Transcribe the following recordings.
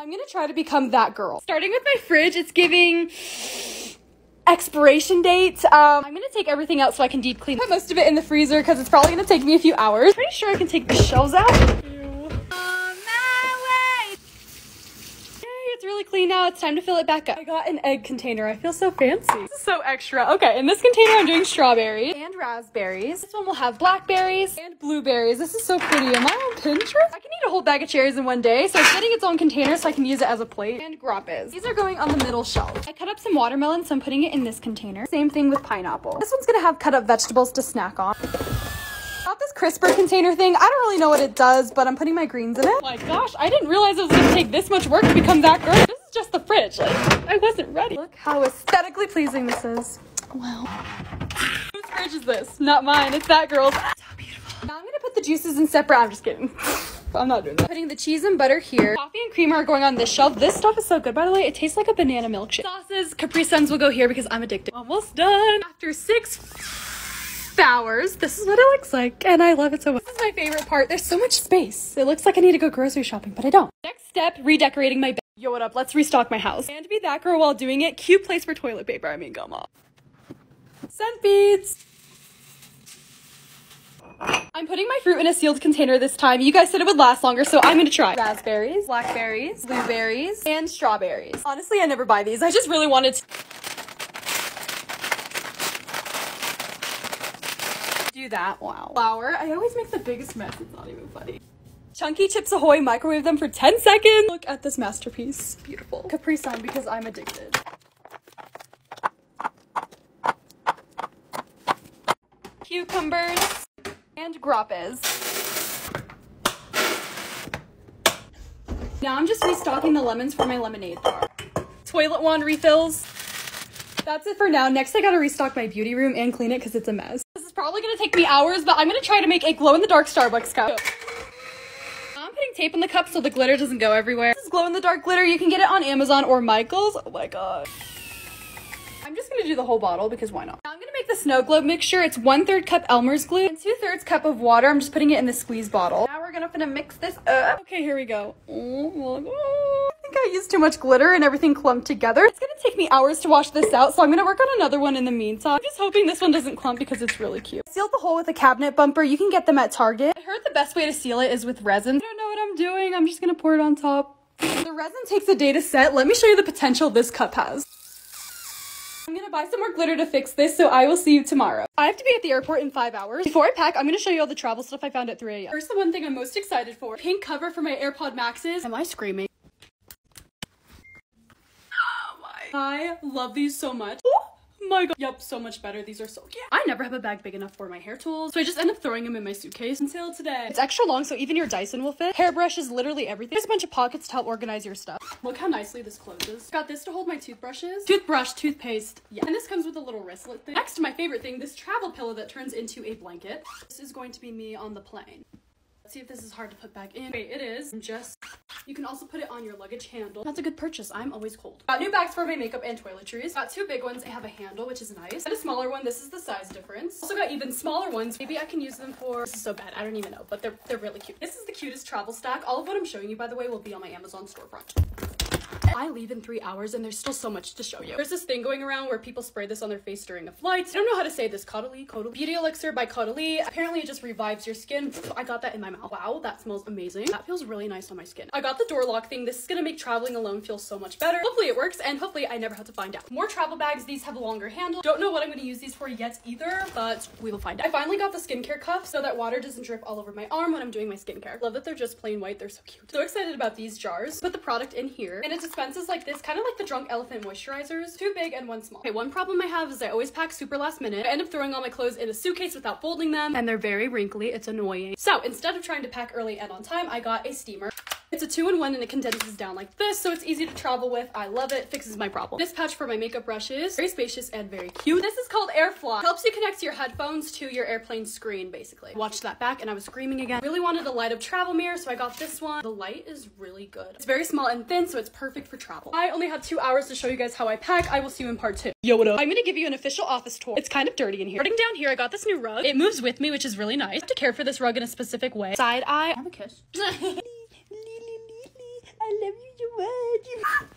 I'm gonna try to become that girl. Starting with my fridge, it's giving expiration date. Um, I'm gonna take everything out so I can deep clean. Put most of it in the freezer because it's probably gonna take me a few hours. Pretty sure I can take the shelves out. It's really clean now. It's time to fill it back up. I got an egg container. I feel so fancy. This is so extra. Okay, in this container, I'm doing strawberries and raspberries. This one will have blackberries and blueberries. This is so pretty. Am I on Pinterest? I can eat a whole bag of cherries in one day, so it's getting its own container so I can use it as a plate. And grappes. These are going on the middle shelf. I cut up some watermelon, so I'm putting it in this container. Same thing with pineapple. This one's gonna have cut up vegetables to snack on got this crisper container thing. I don't really know what it does, but I'm putting my greens in it. Oh my gosh, I didn't realize it was gonna take this much work to become that girl. This is just the fridge. Like, I wasn't ready. Look how aesthetically pleasing this is. Wow. Whose fridge is this? Not mine. It's that girl's. So beautiful. Now I'm gonna put the juices in separate. I'm just kidding. I'm not doing that. Putting the cheese and butter here. Coffee and creamer are going on this shelf. This stuff is so good, by the way. It tastes like a banana milkshake. Sauces, Capri Suns will go here because I'm addicted. Almost done. After six hours. This is what it looks like, and I love it so much. This is my favorite part. There's so much space. It looks like I need to go grocery shopping, but I don't. Next step, redecorating my bed. Yo, what up? Let's restock my house. And be that girl while doing it. Cute place for toilet paper. I mean, come on. Scent beads. I'm putting my fruit in a sealed container this time. You guys said it would last longer, so I'm gonna try. Raspberries, blackberries, blueberries, and strawberries. Honestly, I never buy these. I just really wanted to do that. Wow. Flour. I always make the biggest mess. It's not even funny. Chunky Chips Ahoy, microwave them for 10 seconds. Look at this masterpiece. Beautiful. Capri Sun because I'm addicted. Cucumbers and grappes. Now I'm just restocking the lemons for my lemonade bar. Toilet wand refills. That's it for now. Next, I gotta restock my beauty room and clean it because it's a mess. Probably gonna take me hours, but I'm gonna try to make a glow-in-the-dark Starbucks cup. I'm putting tape in the cup so the glitter doesn't go everywhere. This is glow-in-the-dark glitter. You can get it on Amazon or Michael's. Oh my god. I'm just gonna do the whole bottle because why not? Now I'm gonna make the snow globe mixture. It's one third cup Elmer's glue and two thirds cup of water. I'm just putting it in the squeeze bottle. Now we're gonna finna mix this up. Okay, here we go. Oh, think I used too much glitter and everything clumped together. It's gonna take me hours to wash this out, so I'm gonna work on another one in the meantime. I'm just hoping this one doesn't clump because it's really cute. I sealed the hole with a cabinet bumper. You can get them at Target. I heard the best way to seal it is with resin. I don't know what I'm doing. I'm just gonna pour it on top. The resin takes a day to set. Let me show you the potential this cup has. I'm gonna buy some more glitter to fix this, so I will see you tomorrow. I have to be at the airport in five hours. Before I pack, I'm gonna show you all the travel stuff I found at 3 a.m. First, the one thing I'm most excited for. Pink cover for my AirPod Maxes. Am I screaming? Oh my. I love these so much. Oh my god. Yep, so much better. These are so cute. I never have a bag big enough for my hair tools, so I just end up throwing them in my suitcase until today. It's extra long, so even your Dyson will fit. Hairbrushes, literally everything. There's a bunch of pockets to help organize your stuff. Look how nicely this closes. Got this to hold my toothbrushes. Toothbrush, toothpaste. Yeah. And this comes with a little wristlet thing. Next, to my favorite thing, this travel pillow that turns into a blanket. This is going to be me on the plane. See if this is hard to put back in. Wait, it is. I'm just, you can also put it on your luggage handle. That's a good purchase. I'm always cold. Got new bags for my makeup and toiletries. Got two big ones. They have a handle, which is nice. And a smaller one. This is the size difference. Also got even smaller ones. Maybe I can use them for, this is so bad. I don't even know, but they're, they're really cute. This is the cutest travel stack. All of what I'm showing you, by the way, will be on my Amazon storefront. I leave in three hours and there's still so much to show you. There's this thing going around where people spray this on their face during a flight. I don't know how to say this. Caudalie? Caudalie? Beauty Elixir by Caudalie. Apparently it just revives your skin. I got that in my mouth. Wow, that smells amazing. That feels really nice on my skin. I got the door lock thing. This is gonna make traveling alone feel so much better. Hopefully it works and hopefully I never have to find out. More travel bags. These have a longer handle. Don't know what I'm gonna use these for yet either, but we will find out. I finally got the skincare cups so that water doesn't drip all over my arm when I'm doing my skincare. Love that they're just plain white. They're so cute. So excited about these jars. Put the product in here and it dispenses like this, kind of like the Drunk Elephant moisturizers. Two big and one small. Okay, one problem I have is I always pack super last minute. I end up throwing all my clothes in a suitcase without folding them and they're very wrinkly. It's annoying. So instead of trying to pack early and on time, I got a steamer. It's a two-in-one and it condenses down like this, so it's easy to travel with. I love it. Fixes my problem. This pouch for my makeup brushes. Very spacious and very cute. This is called Airfly. Helps you connect your headphones to your airplane screen, basically. Watched that back and I was screaming again. Really wanted a light up travel mirror, so I got this one. The light is really good. It's very small and thin, so it's perfect for travel. I only have two hours to show you guys how I pack. I will see you in part two. Yo, what up? I'm gonna give you an official office tour. It's kind of dirty in here. Starting down here, I got this new rug. It moves with me, which is really nice. I have to care for this rug in a specific way. Side eye. I have a kiss. I love you so much.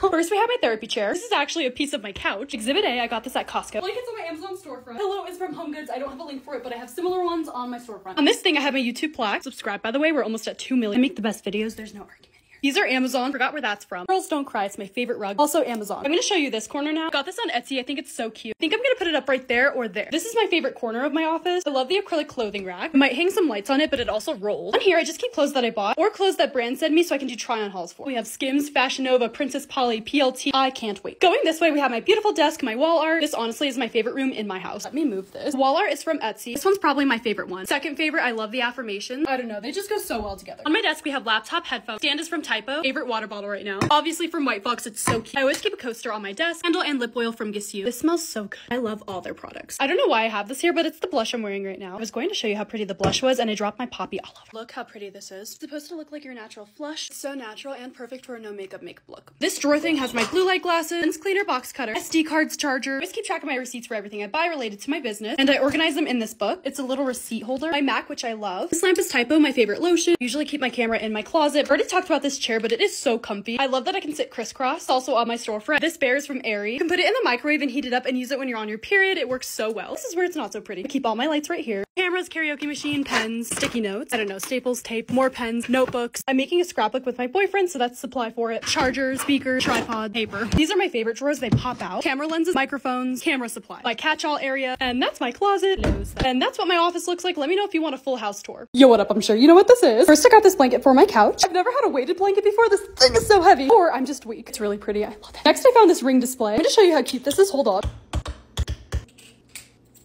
First, we have my therapy chair. This is actually a piece of my couch. Exhibit A, I got this at Costco. Blankets on my Amazon storefront. Hello, is from HomeGoods. I don't have a link for it, but I have similar ones on my storefront. On this thing, I have my YouTube plaque. Subscribe, by the way. We're almost at 2 million. I make the best videos. There's no argument. These are Amazon. Forgot where that's from. Girls Don't Cry. It's my favorite rug. Also Amazon. I'm gonna show you this corner now. Got this on Etsy. I think it's so cute. I think I'm gonna put it up right there or there. This is my favorite corner of my office. I love the acrylic clothing rack. I might hang some lights on it, but it also rolls. On here, I just keep clothes that I bought or clothes that brand send me so I can do try on hauls for. We have Skims, Fashion Nova, Princess Polly, PLT. I can't wait. Going this way, we have my beautiful desk, my wall art. This honestly is my favorite room in my house. Let me move this. Wall art is from Etsy. This one's probably my favorite one. Second favorite, I love the affirmations. I don't know. They just go so well together. On my desk, we have laptop, headphones. Stand is from Typo. Favorite water bottle right now. Obviously from White Fox, it's so cute. I always keep a coaster on my desk. Candle and lip oil from Gisou. This smells so good. I love all their products. I don't know why I have this here, but it's the blush I'm wearing right now. I was going to show you how pretty the blush was and I dropped my poppy all over. Look how pretty this is. It's supposed to look like your natural flush. It's so natural and perfect for a no makeup makeup look. This drawer thing has my blue light glasses, lens cleaner box cutter, SD cards, charger. I always keep track of my receipts for everything I buy related to my business and I organize them in this book. It's a little receipt holder. My Mac, which I love. This lamp is Typo, my favorite lotion. Usually keep my camera in my closet. Already talked about this chair, but it is so comfy. I love that I can sit crisscross. Also on my storefront. This bear is from Aerie. You can put it in the microwave and heat it up and use it when you're on your period. It works so well. This is where it's not so pretty. I keep all my lights right here. Cameras, karaoke machine, pens, sticky notes, I don't know, staples, tape, more pens, notebooks. I'm making a scrapbook with my boyfriend, so that's supply for it. Chargers, speaker, tripod, paper. These are my favorite drawers. They pop out. Camera lenses, microphones, camera supply. My catch-all area, and that's my closet. And that's what my office looks like. Let me know if you want a full house tour. Yo, what up? I'm sure you know what this is. First, I got this blanket for my couch. I've never had a weighted blanket before. This thing is so heavy. Or I'm just weak. It's really pretty. I love it. Next, I found this ring display. I'm gonna show you how cute this is. Hold on.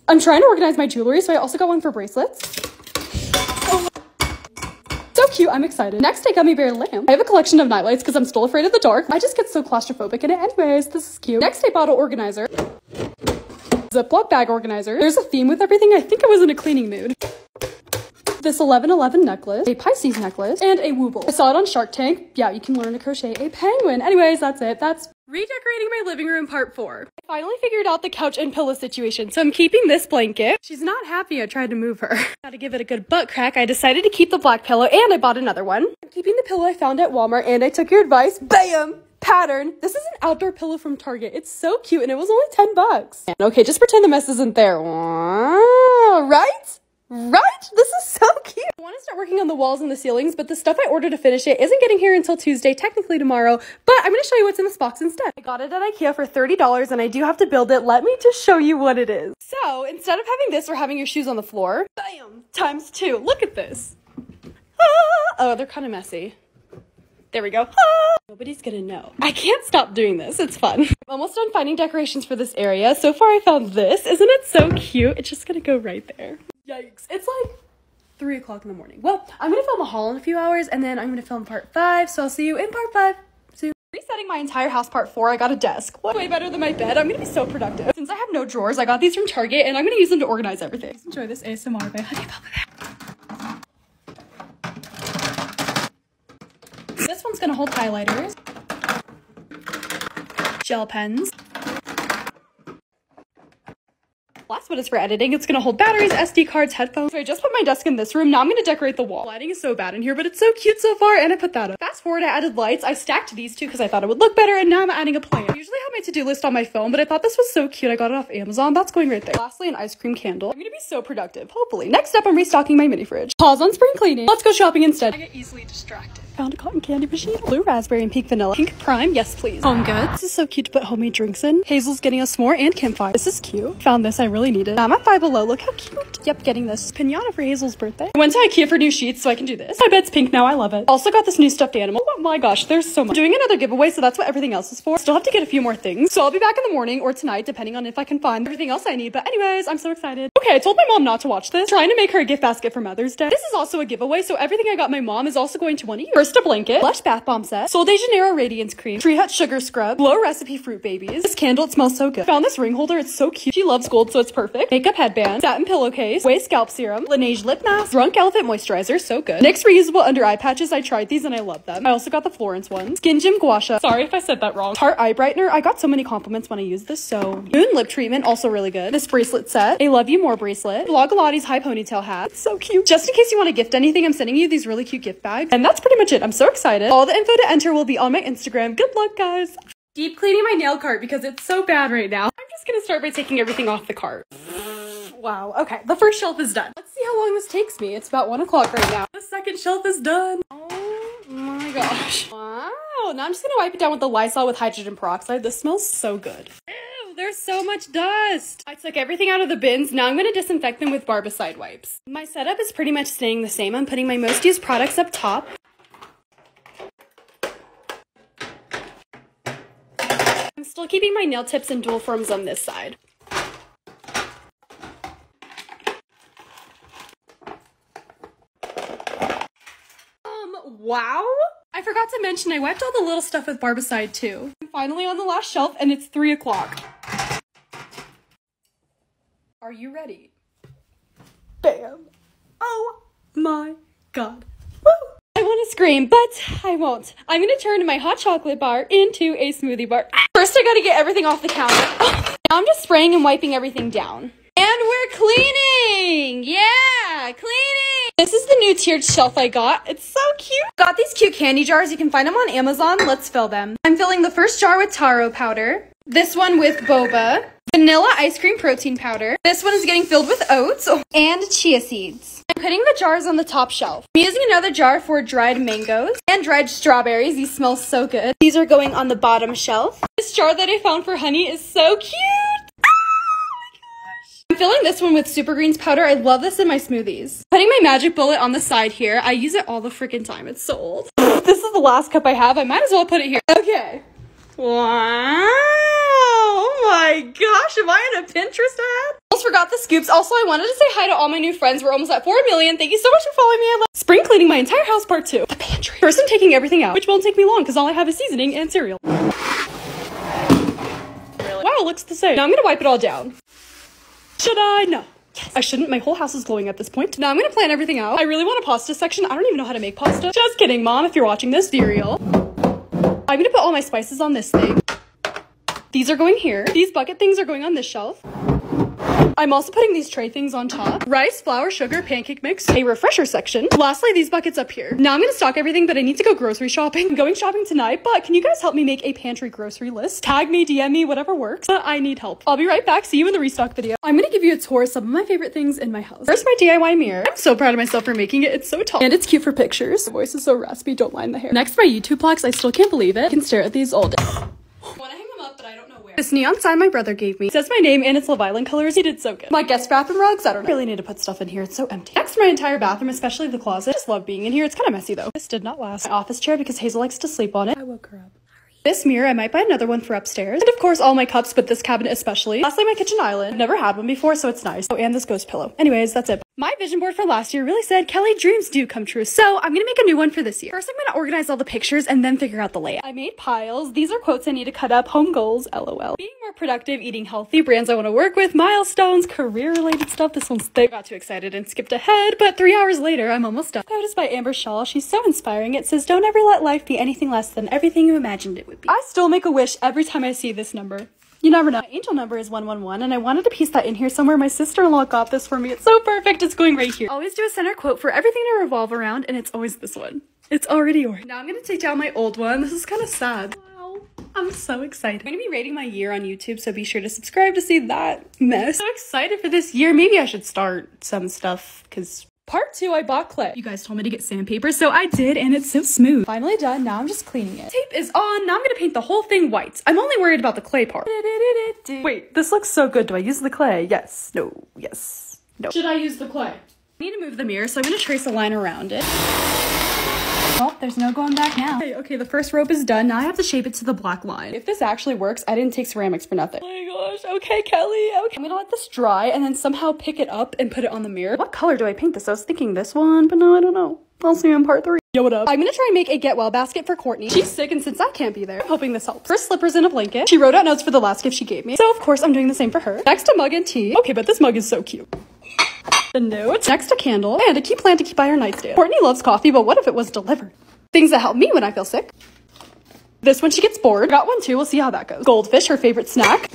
I'm trying to organize my jewelry, so I also got one for bracelets. So cute, I'm excited. Next, I Gummy Bear lamp. I have a collection of nightlights because I'm still afraid of the dark. I just get so claustrophobic in it anyways. This is cute. Next, a bottle organizer. Ziploc bag organizer. There's a theme with everything. I think I was in a cleaning mood this 1111 necklace, a Pisces necklace, and a Wooble. I saw it on Shark Tank. Yeah, you can learn to crochet a penguin. Anyways, that's it. That's redecorating my living room part four. I finally figured out the couch and pillow situation, so I'm keeping this blanket. She's not happy I tried to move her. Gotta give it a good butt crack. I decided to keep the black pillow and I bought another one. I'm keeping the pillow I found at Walmart and I took your advice. Bam! pattern. This is an outdoor pillow from Target. It's so cute and it was only 10 bucks. Okay, just pretend the mess isn't there. Right? This is so cute. I want to start working on the walls and the ceilings, but the stuff I ordered to finish it isn't getting here until Tuesday, technically tomorrow, but I'm going to show you what's in this box instead. I got it at Ikea for $30 and I do have to build it. Let me just show you what it is. So instead of having this or having your shoes on the floor, bam, times two. Look at this. Ah! Oh, they're kind of messy. There we go. Ah! Nobody's gonna know. I can't stop doing this. It's fun. I'm almost done finding decorations for this area. So far I found this. Isn't it so cute? It's just gonna go right there. Yikes. It's like three o'clock in the morning. Well, I'm gonna film a haul in a few hours and then I'm gonna film part five. So I'll see you in part five soon. Resetting my entire house part four, I got a desk. Way better than my bed. I'm gonna be so productive. Since I have no drawers, I got these from Target and I'm gonna use them to organize everything. Please enjoy this ASMR by Honey This one's gonna hold highlighters, gel pens, Last one is for editing. It's gonna hold batteries, SD cards, headphones. So I just put my desk in this room. Now I'm gonna decorate the wall. Lighting is so bad in here, but it's so cute so far, and I put that up. Fast forward, I added lights. I stacked these two because I thought it would look better, and now I'm adding a plant. I usually have my to-do list on my phone, but I thought this was so cute. I got it off Amazon. That's going right there. Lastly, an ice cream candle. I'm gonna be so productive, hopefully. Next up, I'm restocking my mini fridge. Pause on spring cleaning. Let's go shopping instead. I get easily distracted. Found a cotton candy machine. Blue raspberry and pink vanilla. Pink prime, yes please. Home goods. This is so cute to put homemade drinks in. Hazel's getting a s'more and campfire. This is cute. Found this, I really I'm at Five Below, look how cute. Yep, getting this. Pinata for Hazel's birthday. I went to Ikea for new sheets so I can do this. My bed's pink now, I love it. Also got this new stuffed animal. Oh my gosh, there's so much. Doing another giveaway, so that's what everything else is for. Still have to get a few more things. So I'll be back in the morning or tonight, depending on if I can find everything else I need. But anyways, I'm so excited. Okay, I told my mom not to watch this. Trying to make her a gift basket for Mother's Day. This is also a giveaway, so everything I got my mom is also going to one of you. First, a blanket. Blush bath bomb set, Sol de Janeiro radiance cream, Tree Hut sugar scrub, Glow recipe fruit babies. This candle, it smells so good. Found this ring holder, it's so cute. She loves gold, so it's perfect. Perfect, makeup headband, satin pillowcase, Way scalp serum, Laneige lip mask, Drunk Elephant moisturizer, so good. NYX reusable under eye patches, I tried these and I love them. I also got the Florence one. Skin Gym Gua Sha. Sorry if I said that wrong. Tarte eye brightener, I got so many compliments when I used this, so. Moon lip treatment, also really good. This bracelet set, a Love You More bracelet, Blogilates high ponytail hat, it's so cute. Just in case you want to gift anything, I'm sending you these really cute gift bags. And that's pretty much it. I'm so excited. All the info to enter will be on my Instagram. Good luck, guys. Deep cleaning my nail cart because it's so bad right now. I'm just gonna start by taking everything off the cart. Wow, okay, the first shelf is done. Let's see how long this takes me. It's about one o'clock right now. The second shelf is done. Oh my gosh. Wow, now I'm just gonna wipe it down with the Lysol with hydrogen peroxide. This smells so good. Ew, there's so much dust. I took everything out of the bins. Now I'm gonna disinfect them with barbicide wipes. My setup is pretty much staying the same. I'm putting my most used products up top. I'm still keeping my nail tips and dual forms on this side. Um, wow. I forgot to mention I wiped all the little stuff with barbicide too. I'm finally on the last shelf and it's three o'clock. Are you ready? Bam. Oh my god. I want to scream, but I won't. I'm gonna turn my hot chocolate bar into a smoothie bar. First, I gotta get everything off the counter. Oh, now I'm just spraying and wiping everything down. And we're cleaning! Yeah, cleaning! This is the new tiered shelf I got. It's so cute. Got these cute candy jars. You can find them on Amazon. Let's fill them. I'm filling the first jar with taro powder. This one with boba. Vanilla ice cream protein powder. This one is getting filled with oats and chia seeds. I'm putting the jars on the top shelf. I'm using another jar for dried mangoes and dried strawberries. These smell so good. These are going on the bottom shelf. This jar that I found for honey is so cute. Ah, gosh! I'm filling this one with super greens powder. I love this in my smoothies. Putting my magic bullet on the side here. I use it all the freaking time. It's so old. this is the last cup I have. I might as well put it here. Okay. Wow. Oh my gosh. Am I in a Pinterest ad? Almost forgot the scoops. Also, I wanted to say hi to all my new friends. We're almost at 4 million. Thank you so much for following me. I love Spring cleaning my entire house part two. The pantry. First, I'm taking everything out, which won't take me long because all I have is seasoning and cereal. Really? Wow, looks the same. Now I'm gonna wipe it all down. Should I? No. Yes. I shouldn't. My whole house is glowing at this point. Now I'm gonna plan everything out. I really want a pasta section. I don't even know how to make pasta. Just kidding, mom, if you're watching this, cereal. I'm gonna put all my spices on this thing. These are going here. These bucket things are going on this shelf. I'm also putting these tray things on top. Rice, flour, sugar, pancake mix, a refresher section. Lastly, these buckets up here. Now I'm gonna stock everything, but I need to go grocery shopping. I'm going shopping tonight, but can you guys help me make a pantry grocery list? Tag me, DM me, whatever works. But I need help. I'll be right back. See you in the restock video. I'm gonna give you a tour of some of my favorite things in my house. First, my DIY mirror. I'm so proud of myself for making it. It's so tall. And it's cute for pictures. My voice is so raspy, don't mind the hair. Next, my YouTube plaques. I still can't believe it. I can stare at these all day. Want to hang them up, but I don't. This neon sign my brother gave me. Says my name and it's Love Island colors. He did so good. My guest bathroom rugs. I don't really need to put stuff in here. It's so empty. Next, my entire bathroom, especially the closet. I just love being in here. It's kind of messy though. This did not last. My office chair because Hazel likes to sleep on it. I woke her up. This mirror, I might buy another one for upstairs. And of course, all my cups, but this cabinet especially. Lastly, my kitchen island. I've never had one before, so it's nice. Oh, and this ghost pillow. Anyways, that's it. My vision board for last year really said, Kelly, dreams do come true. So I'm gonna make a new one for this year. First, I'm gonna organize all the pictures and then figure out the layout. I made piles. These are quotes I need to cut up. Home goals, lol. Being more productive, eating healthy, brands I wanna work with, milestones, career related stuff. This one's thick. Got too excited and skipped ahead, but three hours later, I'm almost done. Quote is by Amber Shaw. She's so inspiring. It says, don't ever let life be anything less than everything you imagined it would be. I still make a wish every time I see this number. You never know. My angel number is 111, and I wanted to piece that in here somewhere. My sister-in-law got this for me. It's so perfect. It's going right here. Always do a center quote for everything to revolve around, and it's always this one. It's already yours. Now I'm gonna take down my old one. This is kind of sad. I'm so excited. I'm gonna be rating my year on YouTube, so be sure to subscribe to see that mess. I'm So excited for this year. Maybe I should start some stuff, because Part two, I bought clay. You guys told me to get sandpaper, so I did, and it's so smooth. Finally done, now I'm just cleaning it. Tape is on, now I'm gonna paint the whole thing white. I'm only worried about the clay part. Wait, this looks so good. Do I use the clay? Yes, no, yes, no. Should I use the clay? I need to move the mirror, so I'm gonna trace a line around it. Oh, there's no going back now. Okay, okay, the first rope is done. Now I have to shape it to the black line. If this actually works, I didn't take ceramics for nothing. Oh my gosh, okay, Kelly, okay. I'm gonna let this dry and then somehow pick it up and put it on the mirror. What color do I paint this? I was thinking this one, but no, I don't know. I'll see you in part three. Yo, what up? I'm gonna try and make a get well basket for Courtney. She's sick and since I can't be there, I'm hoping this helps. First slippers and a blanket. She wrote out notes for the last gift she gave me. So of course I'm doing the same for her. Next a mug and tea. Okay, but this mug is so cute. The note. Next a candle. And a key plant to keep by her nightstand. Courtney loves coffee, but what if it was delivered? Things that help me when I feel sick. This when she gets bored. Got one too, we'll see how that goes. Goldfish, her favorite snack.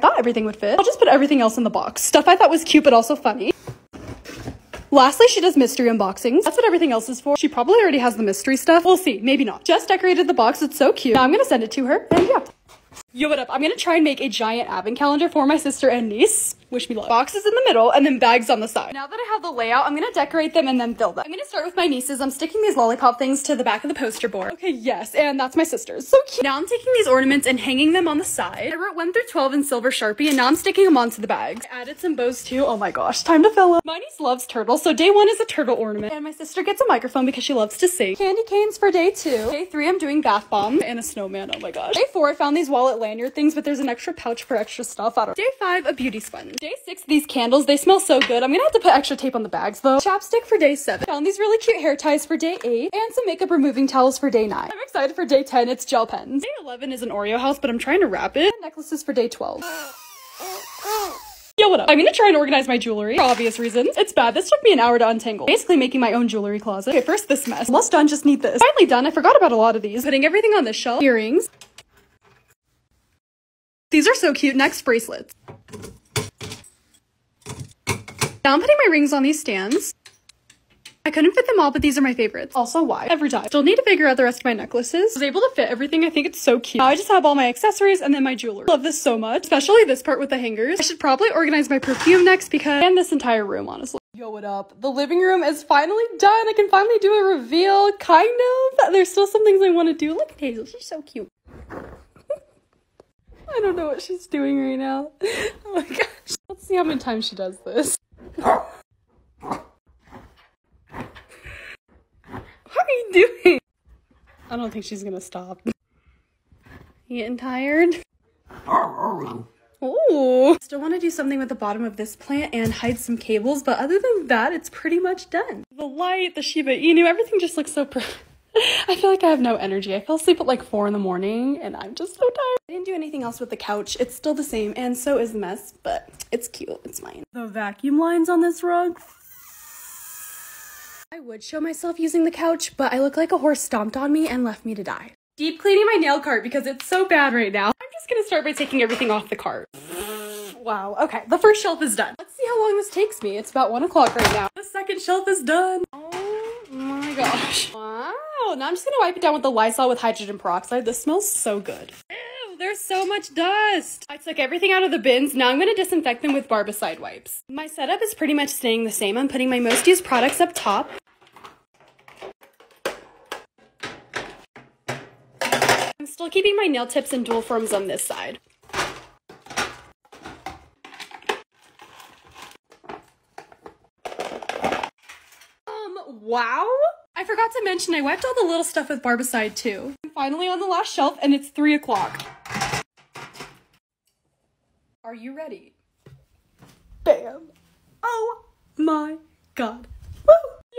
Thought everything would fit. I'll just put everything else in the box. Stuff I thought was cute but also funny. Lastly, she does mystery unboxings. That's what everything else is for. She probably already has the mystery stuff. We'll see, maybe not. Just decorated the box, it's so cute. Now I'm gonna send it to her, and yeah. Yo, what up? I'm gonna try and make a giant advent calendar for my sister and niece. Wish me luck. Boxes in the middle and then bags on the side. Now that I have the layout, I'm gonna decorate them and then fill them. I'm gonna start with my nieces. I'm sticking these lollipop things to the back of the poster board. Okay, yes, and that's my sister's. So cute. Now I'm taking these ornaments and hanging them on the side. I wrote 1 through 12 in silver sharpie and now I'm sticking them onto the bags. I added some bows too. Oh my gosh, time to fill them. My niece loves turtles, so day one is a turtle ornament. And my sister gets a microphone because she loves to sing. Candy canes for day two. Day three, I'm doing bath bombs and a snowman. Oh my gosh. Day four, I found these wallet lanyard things, but there's an extra pouch for extra stuff. I don't Day five, a beauty sponge. Day six, these candles. They smell so good. I'm gonna have to put extra tape on the bags though. Chapstick for day seven. Found these really cute hair ties for day eight and some makeup removing towels for day nine. I'm excited for day 10. It's gel pens. Day 11 is an Oreo house, but I'm trying to wrap it. And necklaces for day 12. Yo, what up? I'm gonna try and organize my jewelry for obvious reasons. It's bad. This took me an hour to untangle. Basically making my own jewelry closet. Okay, first this mess. Almost done, just need this. Finally done. I forgot about a lot of these. Putting everything on this shelf. Earrings. These are so cute. Next, bracelets. Now I'm putting my rings on these stands. I couldn't fit them all, but these are my favorites. Also, why? Every time. Still need to figure out the rest of my necklaces. I was able to fit everything. I think it's so cute. Now I just have all my accessories and then my jewelry. Love this so much, especially this part with the hangers. I should probably organize my perfume next because, and this entire room, honestly. Yo, what up? The living room is finally done. I can finally do a reveal, kind of. There's still some things I want to do. Look at Hazel, she's so cute. I don't know what she's doing right now. Oh my gosh. Let's see how many times she does this. What are you doing? I don't think she's gonna stop. You getting tired? Oh, still want to do something with the bottom of this plant and hide some cables, but other than that, it's pretty much done. The light, the Shiba Inu, everything just looks so pretty. I feel like I have no energy. I fell asleep at like 4 in the morning and I'm just so tired. I didn't do anything else with the couch. It's still the same and so is the mess, but it's cute. It's mine. The vacuum lines on this rug I would show myself using the couch, but I look like a horse stomped on me and left me to die. Deep cleaning my nail cart because it's so bad right now. I'm just gonna start by taking everything off the cart. Wow, okay, the first shelf is done. Let's see how long this takes me. It's about one o'clock right now. The second shelf is done. Oh my gosh. Wow, now I'm just gonna wipe it down with the Lysol with hydrogen peroxide. This smells so good. Ew, there's so much dust. I took everything out of the bins. Now I'm gonna disinfect them with Barbicide wipes. My setup is pretty much staying the same. I'm putting my most used products up top. I'm still keeping my nail tips and dual forms on this side. Um, wow. I forgot to mention I wiped all the little stuff with Barbicide too. I'm finally on the last shelf and it's three o'clock. Are you ready? Bam. Oh my god.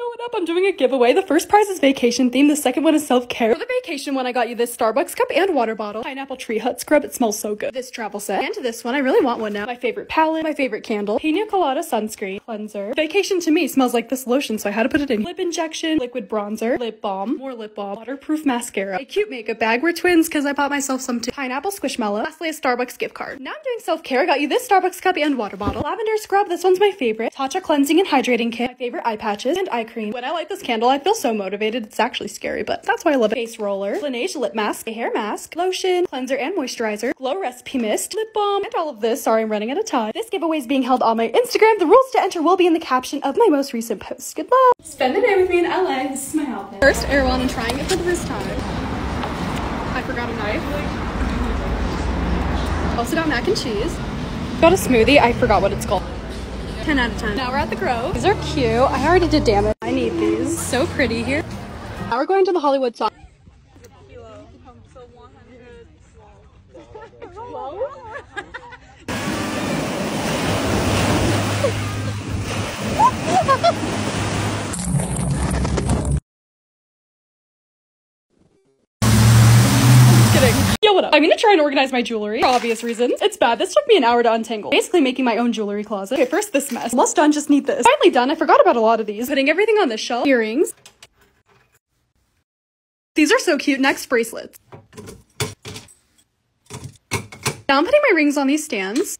What up? I'm doing a giveaway. The first prize is vacation theme. The second one is self-care. For the vacation one, I got you this Starbucks cup and water bottle. Pineapple tree hut scrub. It smells so good. This travel set. And this one. I really want one now. My favorite palette. My favorite candle. Pina Colada sunscreen. Cleanser. Vacation to me smells like this lotion, so I had to put it in. Lip injection. Liquid bronzer. Lip balm. More lip balm. Waterproof mascara. A cute makeup bag. We're twins because I bought myself some too. Pineapple squishmallow. Lastly, a Starbucks gift card. Now I'm doing self-care. I got you this Starbucks cup and water bottle. Lavender scrub. This one's my favorite. Tatcha cleansing and hydrating kit. My favorite eye patches and eye cream. When I light this candle, I feel so motivated. It's actually scary, but that's why I love it. Face roller, Laneige lip mask, a hair mask, lotion, cleanser and moisturizer, glow recipe mist, lip balm, and all of this. Sorry, I'm running out of time. This giveaway is being held on my Instagram. The rules to enter will be in the caption of my most recent post. Good luck. Spend the day with me in LA. This is my outfit. First Erewhon and trying it for the first time. I forgot a knife. Also got mac and cheese. Got a smoothie. I forgot what it's called. 10 out of 10. Now we're at the Grove. These are cute. I already did damage. I need these. So pretty here. Now we're going to the Hollywood Sign. Yo, what up? I'm gonna try and organize my jewelry for obvious reasons. It's bad. This took me an hour to untangle. Basically making my own jewelry closet. Okay, first this mess. Almost done, just need this. Finally done. I forgot about a lot of these. Putting everything on this shelf. Earrings. These are so cute. Next, bracelets. Now I'm putting my rings on these stands.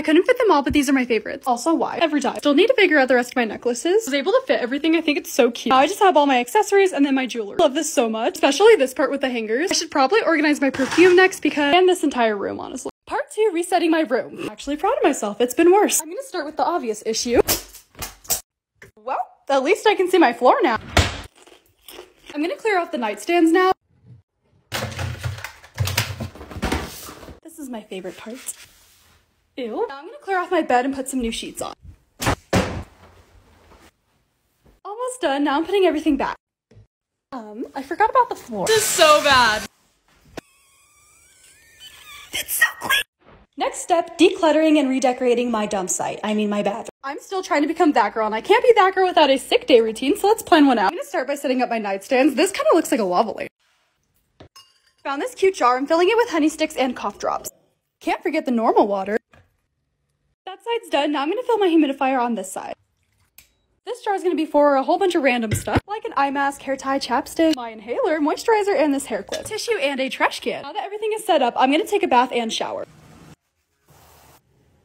I couldn't fit them all, but these are my favorites. Also, why? Every time. Still need to figure out the rest of my necklaces. I was able to fit everything. I think it's so cute. Now I just have all my accessories and then my jewelry. Love this so much, especially this part with the hangers. I should probably organize my perfume next because, and this entire room, honestly. Part two, resetting my room. I'm actually proud of myself. It's been worse. I'm gonna start with the obvious issue. Well, at least I can see my floor now. I'm gonna clear off the nightstands now. This is my favorite part. Ew. Now I'm gonna clear off my bed and put some new sheets on. Almost done. Now I'm putting everything back. Um, I forgot about the floor. This is so bad. It's so clean. Next step, decluttering and redecorating my dump site. I mean my bathroom. I'm still trying to become that girl and I can't be that girl without a sick day routine, so let's plan one out. I'm gonna start by setting up my nightstands. This kind of looks like a lavalier. Found this cute jar. I'm filling it with honey sticks and cough drops. Can't forget the normal water. That side's done. Now I'm gonna fill my humidifier on this side. This jar is going to be for a whole bunch of random stuff, like an eye mask, hair tie, chapstick, my inhaler, moisturizer, and this hair clip, tissue, and a trash can. Now that everything is set up, I'm going to take a bath and shower.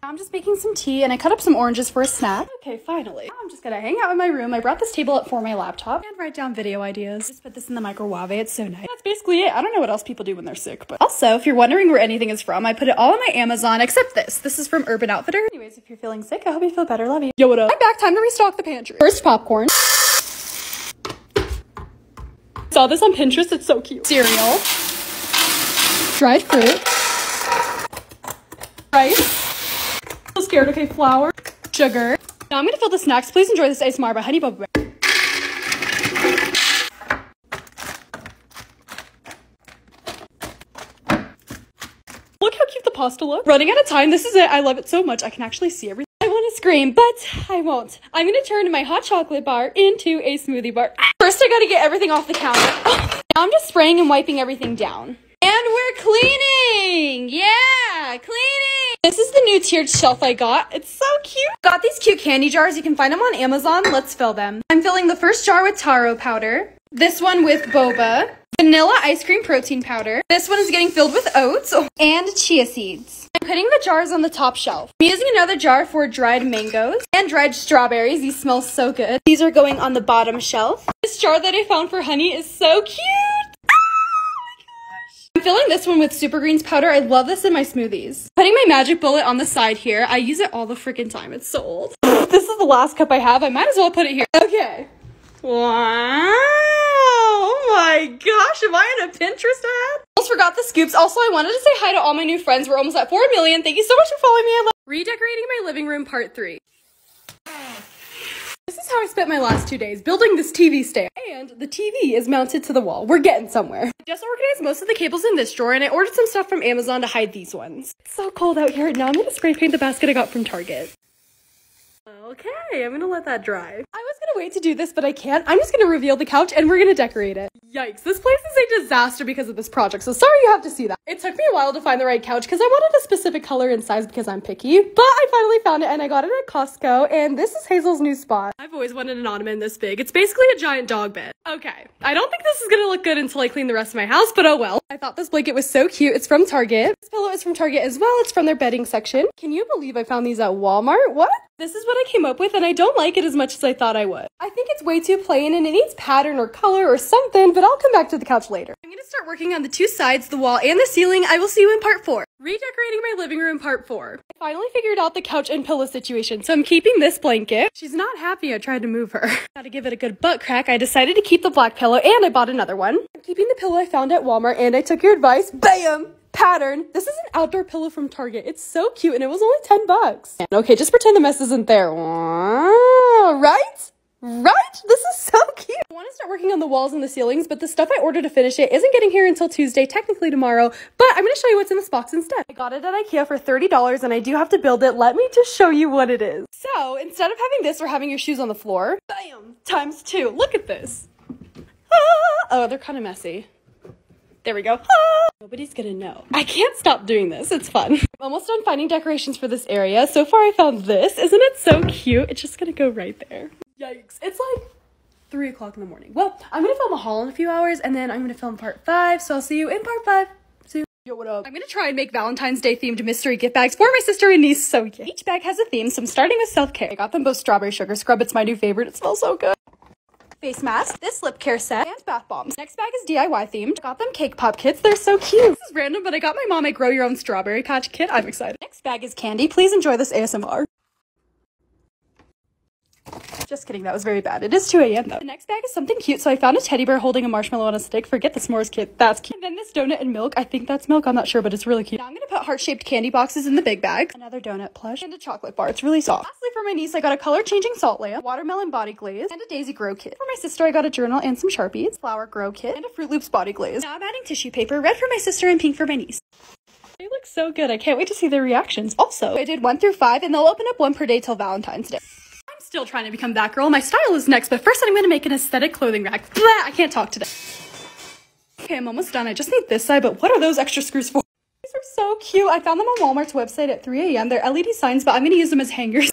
I'm just making some tea and I cut up some oranges for a snack. Okay, finally. Now I'm just gonna hang out in my room. I brought this table up for my laptop and write down video ideas. Just put this in the microwave. It's so nice. That's basically it. I don't know what else people do when they're sick, but also, if you're wondering where anything is from, I put it all on my Amazon except this. This is from Urban Outfitter. Anyways, if you're feeling sick, I hope you feel better. Love you. Yo, what up? I'm back. Time to restock the pantry. First, popcorn. Saw this on Pinterest. It's so cute. Cereal. Dried fruit. Rice scared. Okay, flour, sugar. Now I'm gonna fill the snacks. Please enjoy this ASMR by Honey Bubble. Look how cute the pasta looks. Running out of time. This is it. I love it so much. I can actually see everything. I want to scream, but I won't. I'm gonna turn my hot chocolate bar into a smoothie bar. First, I gotta get everything off the counter. now I'm just spraying and wiping everything down. Cleaning! Yeah, cleaning! This is the new tiered shelf I got. It's so cute. Got these cute candy jars. You can find them on Amazon. Let's fill them. I'm filling the first jar with taro powder. This one with boba. Vanilla ice cream protein powder. This one is getting filled with oats and chia seeds. I'm putting the jars on the top shelf. I'm using another jar for dried mangoes and dried strawberries. These smell so good. These are going on the bottom shelf. This jar that I found for honey is so cute filling this one with super greens powder. I love this in my smoothies. Putting my magic bullet on the side here. I use it all the freaking time. It's so old. this is the last cup I have. I might as well put it here. Okay. Wow. Oh my gosh. Am I in a Pinterest ad? Almost forgot the scoops. Also, I wanted to say hi to all my new friends. We're almost at 4 million. Thank you so much for following me. I love Redecorating my living room part 3. This is how I spent my last two days, building this TV stand. And the TV is mounted to the wall. We're getting somewhere. I just organized most of the cables in this drawer and I ordered some stuff from Amazon to hide these ones. It's so cold out here. Now I'm gonna spray paint the basket I got from Target. Okay, I'm gonna let that dry. I was gonna wait to do this, but I can't. I'm just gonna reveal the couch and we're gonna decorate it. Yikes, this place is a disaster because of this project, so sorry you have to see that. It took me a while to find the right couch because I wanted a specific color and size because I'm picky, but I finally found it and I got it at Costco, and this is Hazel's new spot. I've always wanted an ottoman this big. It's basically a giant dog bed. Okay, I don't think this is gonna look good until I clean the rest of my house, but oh well. I thought this blanket was so cute. It's from Target. This pillow is from Target as well. It's from their bedding section. Can you believe I found these at Walmart? What? This is what I came up with and I don't like it as much as I thought I would. I think it's way too plain and it needs pattern or color or something, but I'll come back to the couch later. I'm gonna start working on the two sides, the wall and the ceiling. I will see you in part four. Redecorating my living room part four. I finally figured out the couch and pillow situation, so I'm keeping this blanket. She's not happy I tried to move her. Gotta give it a good butt crack. I decided to keep the black pillow and I bought another one. I'm keeping the pillow I found at Walmart and I took your advice. Bam! Pattern. This is an outdoor pillow from Target. It's so cute and it was only 10 bucks. Okay, just pretend the mess isn't there. Right? Right? This is so cute. I want to start working on the walls and the ceilings, but the stuff I ordered to finish it isn't getting here until Tuesday, technically tomorrow, but I'm going to show you what's in this box instead. I got it at Ikea for $30 and I do have to build it. Let me just show you what it is. So instead of having this or having your shoes on the floor, bam, times two. Look at this. Ah! Oh, they're kind of messy. There we go. Ah! Nobody's gonna know. I can't stop doing this. It's fun. I'm almost done finding decorations for this area. So far I found this. Isn't it so cute? It's just gonna go right there. Yikes. It's like 3 o'clock in the morning. Well, I'm gonna film a haul in a few hours and then I'm gonna film part 5. So I'll see you in part 5. Yo, what up? I'm gonna try and make Valentine's Day themed mystery gift bags for my sister and niece, so yeah. Each bag has a theme, so I'm starting with self-care. I got them both strawberry sugar scrub. It's my new favorite. It smells so good. Face mask, this lip care set, and bath bombs. Next bag is DIY themed. Got them cake pop kits. They're so cute. This is random, but I got my mom a grow your own strawberry patch kit. I'm excited. Next bag is candy. Please enjoy this ASMR. Just kidding, that was very bad. It is 2 a.m. though. The next bag is something cute, so I found a teddy bear holding a marshmallow on a stick. Forget the s'mores kit, that's cute. And then this donut and milk, I think that's milk, I'm not sure, but it's really cute. Now I'm gonna put heart-shaped candy boxes in the big bag. Another donut plush, and a chocolate bar, it's really soft. Lastly, for my niece, I got a color-changing salt lamp, watermelon body glaze, and a daisy grow kit. For my sister, I got a journal and some Sharpies, flower grow kit, and a Fruit Loops body glaze. Now I'm adding tissue paper, red for my sister and pink for my niece. They look so good. I can't wait to see their reactions. Also, I did one through five, and they'll open up one per day till Valentine's Day still trying to become that girl. My style is next, but first I'm gonna make an aesthetic clothing rack. Blah, I can't talk today. Okay, I'm almost done. I just need this side, but what are those extra screws for? These are so cute. I found them on Walmart's website at 3 a.m. They're LED signs, but I'm gonna use them as hangers.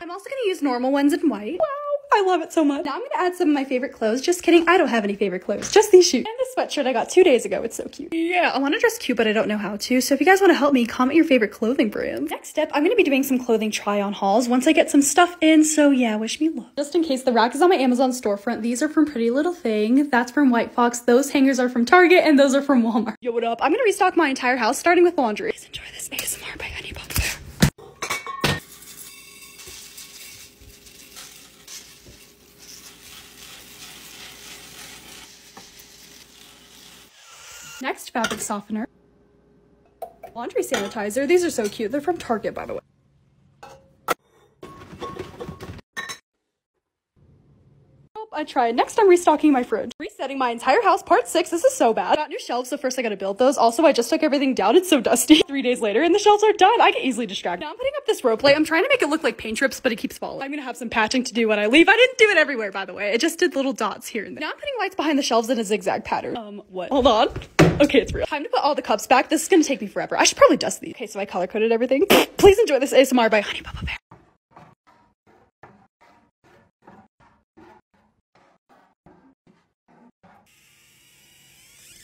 I'm also gonna use normal ones in white. Wow. I love it so much. Now I'm gonna add some of my favorite clothes. Just kidding, I don't have any favorite clothes. Just these shoes. And this sweatshirt I got two days ago. It's so cute. Yeah, I wanna dress cute, but I don't know how to. So if you guys wanna help me, comment your favorite clothing brand. Next step, I'm gonna be doing some clothing try on hauls once I get some stuff in. So yeah, wish me luck. Just in case, the rack is on my Amazon storefront. These are from Pretty Little Thing. That's from White Fox. Those hangers are from Target and those are from Walmart. Yo, what up? I'm gonna restock my entire house starting with laundry. Please enjoy this ASMR by Honey Boba Bear. Next, fabric softener. Laundry sanitizer. These are so cute. They're from Target, by the way. I tried. Next, I'm restocking my fridge. Resetting my entire house, part six. This is so bad. I got new shelves, so first I gotta build those. Also, I just took everything down. It's so dusty. Three days later, and the shelves are done. I get easily distracted. Now I'm putting up this rope light. I'm trying to make it look like paint strips, but it keeps falling. I'm gonna have some patching to do when I leave. I didn't do it everywhere, by the way. It just did little dots here and there. Now I'm putting lights behind the shelves in a zigzag pattern. Um, what? Hold on. Okay, it's real. Time to put all the cups back. This is gonna take me forever. I should probably dust these. Okay, so I color coded everything. Please enjoy this ASMR by Honey Boba Bear.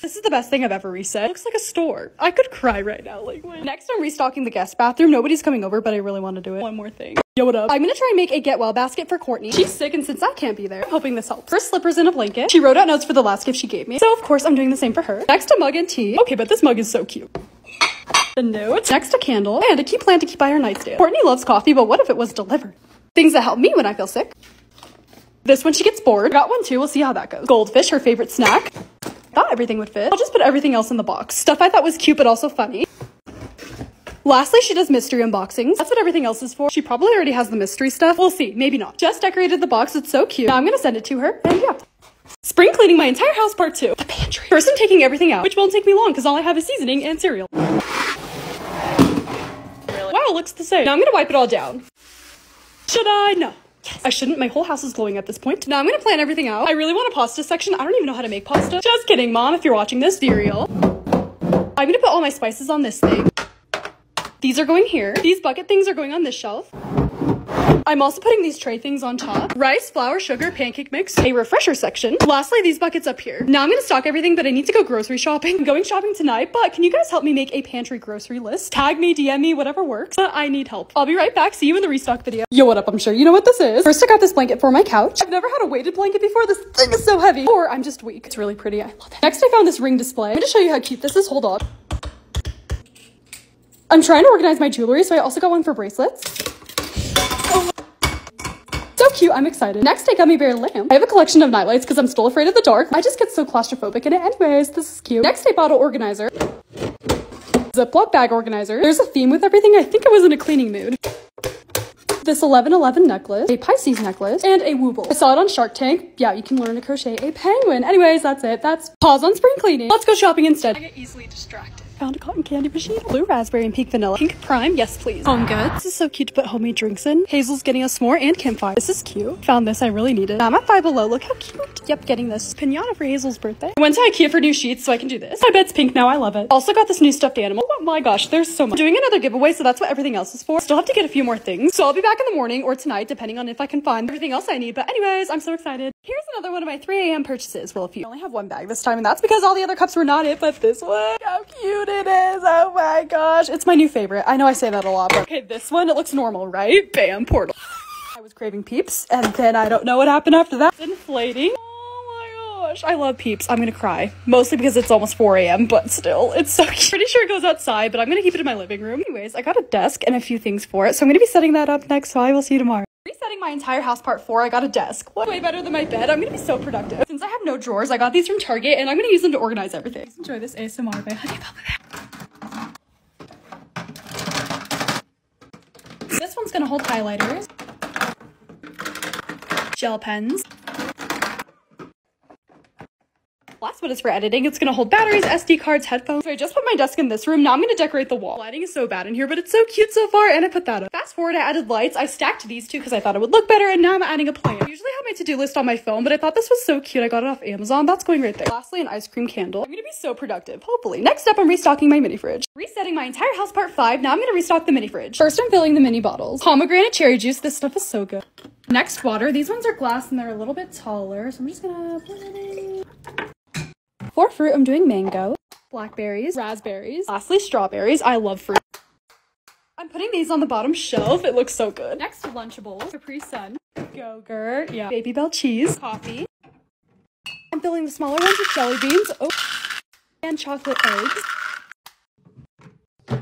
This is the best thing I've ever reset. It looks like a store. I could cry right now. Like, when. Next, I'm restocking the guest bathroom. Nobody's coming over, but I really want to do it. One more thing. Yo, what up? I'm gonna try and make a get well basket for Courtney. She's sick, and since I can't be there, I'm hoping this helps. First, slippers and a blanket. She wrote out notes for the last gift she gave me. So, of course, I'm doing the same for her. Next, a mug and tea. Okay, but this mug is so cute. The note. Next, a candle. And a key plant to keep by her nightstand. Courtney loves coffee, but what if it was delivered? Things that help me when I feel sick. This one she gets bored. Got one too. We'll see how that goes. Goldfish, her favorite snack. Thought everything would fit. I'll just put everything else in the box. Stuff I thought was cute but also funny. Lastly, she does mystery unboxings. That's what everything else is for. She probably already has the mystery stuff. We'll see, maybe not. Just decorated the box, it's so cute. Now I'm gonna send it to her, and yeah. Spring cleaning my entire house part two. The pantry. First I'm taking everything out, which won't take me long because all I have is seasoning and cereal. Really? Wow, looks the same. Now I'm gonna wipe it all down. Should I? No. Yes. I shouldn't. My whole house is glowing at this point. Now I'm gonna plan everything out. I really want a pasta section. I don't even know how to make pasta. Just kidding, mom, if you're watching this, cereal. I'm gonna put all my spices on this thing. These are going here. These bucket things are going on this shelf. I'm also putting these tray things on top. Rice, flour, sugar, pancake mix, a refresher section. Lastly, these buckets up here. Now I'm gonna stock everything, but I need to go grocery shopping. I'm going shopping tonight, but can you guys help me make a pantry grocery list? Tag me, DM me, whatever works. But I need help. I'll be right back. See you in the restock video. Yo, what up? I'm sure you know what this is. First, I got this blanket for my couch. I've never had a weighted blanket before. This thing is so heavy. Or I'm just weak. It's really pretty. I love it. Next, I found this ring display. I'm gonna show you how cute this is. Hold on. I'm trying to organize my jewelry, so I also got one for bracelets. Cute, I'm excited. Next, a gummy bear lamp. I have a collection of nightlights because I'm still afraid of the dark. I just get so claustrophobic in it anyways. This is cute. Next, a bottle organizer. Ziploc bag organizer. There's a theme with everything. I think I was in a cleaning mood this 1111 necklace, a Pisces necklace, and a Wooble. I saw it on Shark Tank. Yeah, you can learn to crochet a penguin. Anyways, that's it. That's pause on spring cleaning. Let's go shopping instead. I get easily distracted found a cotton candy machine. Blue raspberry and pink vanilla. Pink prime, yes please. Home goods. This is so cute to put homemade drinks in. Hazel's getting us more and campfire. This is cute. Found this, I really need it. I'm at Five Below, look how cute. Yep, getting this. Pinata for Hazel's birthday. I went to Ikea for new sheets so I can do this. My bed's pink now, I love it. Also got this new stuffed animal. Oh my gosh, there's so much. Doing another giveaway, so that's what everything else is for. Still have to get a few more things. So I'll be back in the morning or tonight, depending on if I can find everything else I need. But anyways, I'm so excited. Here's another one of my 3 a.m. purchases. Well, if you only have one bag this time, and that's because all the other cups were not it, but this one. How cute it is. Oh my gosh. It's my new favorite. I know I say that a lot, but okay, this one, it looks normal, right? Bam, portal. I was craving peeps, and then I don't know what happened after that. It's inflating. Oh my gosh. I love peeps. I'm gonna cry. Mostly because it's almost 4 a.m., but still, it's so cute. Pretty sure it goes outside, but I'm gonna keep it in my living room. Anyways, I got a desk and a few things for it, so I'm gonna be setting that up next, so I will see you tomorrow. My entire house part four, I got a desk. Way better than my bed. I'm gonna be so productive. Since I have no drawers, I got these from Target and I'm gonna use them to organize everything. Please enjoy this ASMR by Honey. This one's gonna hold highlighters, gel pens, Last one is for editing. It's gonna hold batteries, SD cards, headphones. So I just put my desk in this room. Now I'm gonna decorate the wall. Lighting is so bad in here, but it's so cute so far, and I put that up. Fast forward, I added lights. I stacked these two because I thought it would look better, and now I'm adding a plant. I usually have my to-do list on my phone, but I thought this was so cute. I got it off Amazon. That's going right there. Lastly, an ice cream candle. I'm gonna be so productive, hopefully. Next up, I'm restocking my mini fridge. Resetting my entire house part five. Now I'm gonna restock the mini fridge. First, I'm filling the mini bottles. Pomegranate cherry juice. This stuff is so good. Next, water. These ones are glass and they're a little bit taller, so I'm just gonna put it in. For fruit, I'm doing mango, blackberries, raspberries, lastly strawberries. I love fruit. I'm putting these on the bottom shelf. It looks so good. Next, Lunchables, Capri Sun, Go-Gurt, yeah, Babybel cheese, coffee. I'm filling the smaller ones with jelly beans, oh, and chocolate eggs. I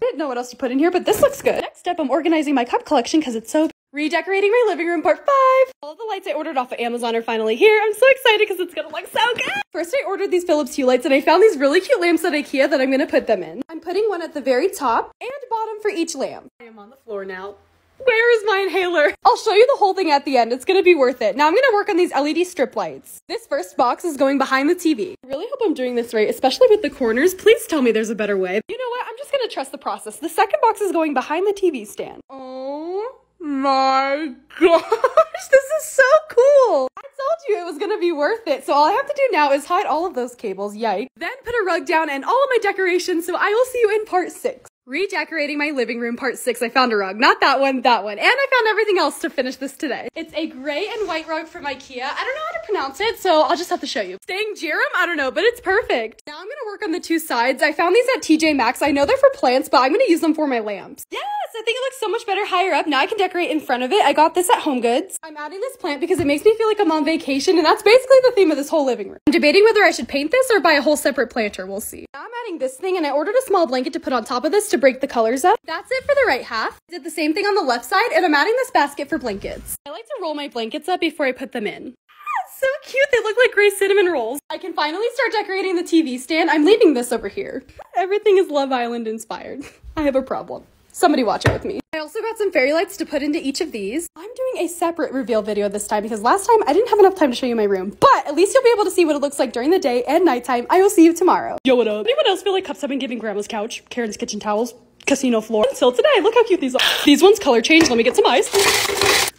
didn't know what else to put in here, but this looks good. Next up, I'm organizing my cup collection because it's so Redecorating my living room part five. All the lights I ordered off of Amazon are finally here. I'm so excited because it's gonna look so good. First, I ordered these Philips Hue lights and I found these really cute lamps at Ikea that I'm gonna put them in. I'm putting one at the very top and bottom for each lamp. I am on the floor now. Where is my inhaler? I'll show you the whole thing at the end. It's gonna be worth it. Now I'm gonna work on these LED strip lights. This first box is going behind the TV. I really hope I'm doing this right, especially with the corners. Please tell me there's a better way. You know what? I'm just gonna trust the process. The second box is going behind the TV stand. Oh my gosh, this is so cool. I told you it was gonna be worth it. So all I have to do now is hide all of those cables, yikes. Then put a rug down and all of my decorations, so I will see you in part six. Redecorating my living room, part six. I found a rug. Not that one, that one. And I found everything else to finish this today. It's a gray and white rug from Ikea. I don't know how to pronounce it, so I'll just have to show you. Staying Jerem? I don't know, but it's perfect. Now I'm gonna work on the two sides. I found these at TJ Maxx. I know they're for plants, but I'm gonna use them for my lamps. Yes, I think it looks so much better higher up. Now I can decorate in front of it. I got this at Home Goods. I'm adding this plant because it makes me feel like I'm on vacation, and that's basically the theme of this whole living room. I'm debating whether I should paint this or buy a whole separate planter. We'll see. Now I'm adding this thing, and I ordered a small blanket to put on top of this to break the colors up. That's it for the right half. I did the same thing on the left side and I'm adding this basket for blankets. I like to roll my blankets up before I put them in. Ah, so cute. They look like gray cinnamon rolls. I can finally start decorating the TV stand. I'm leaving this over here. Everything is Love Island inspired. I have a problem. Somebody watch it with me. I also got some fairy lights to put into each of these. I'm doing a separate reveal video this time because last time I didn't have enough time to show you my room, but at least you'll be able to see what it looks like during the day and nighttime. I will see you tomorrow. Yo, what up? Anyone else feel like cups have been giving grandma's couch, Karen's kitchen towels, casino floor until today. Look how cute these are. These ones color change. Let me get some ice.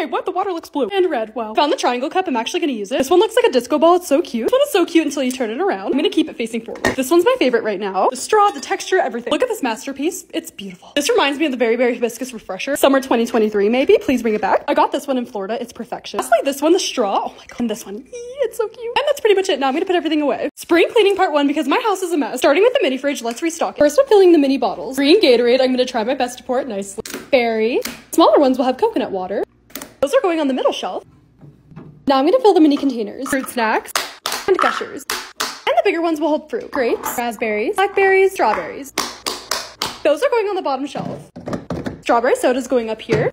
Okay, what? The water looks blue and red. Wow. Found the triangle cup. I'm actually gonna use it. This one looks like a disco ball. It's so cute. This one is so cute until you turn it around. I'm gonna keep it facing forward. This one's my favorite right now. The straw, the texture, everything. Look at this masterpiece. It's beautiful. This reminds me of the Very Berry Hibiscus Refresher. Summer 2023, maybe. Please bring it back. I got this one in Florida. It's perfection. Lastly, this one, the straw. Oh my god. And this one. It's so cute. And that's pretty much it. Now I'm gonna put everything away. Spring cleaning part one because my house is a mess. Starting with the mini fridge, let's restock it. First, I'm filling the mini bottles. Green Gatorade. I'm gonna try my best to pour it nicely. Berry. Smaller ones will have coconut water. Those are going on the middle shelf. Now I'm gonna fill the mini containers. Fruit snacks and gushers. And the bigger ones will hold fruit. Grapes, raspberries, blackberries, strawberries. Those are going on the bottom shelf. Strawberry soda's going up here.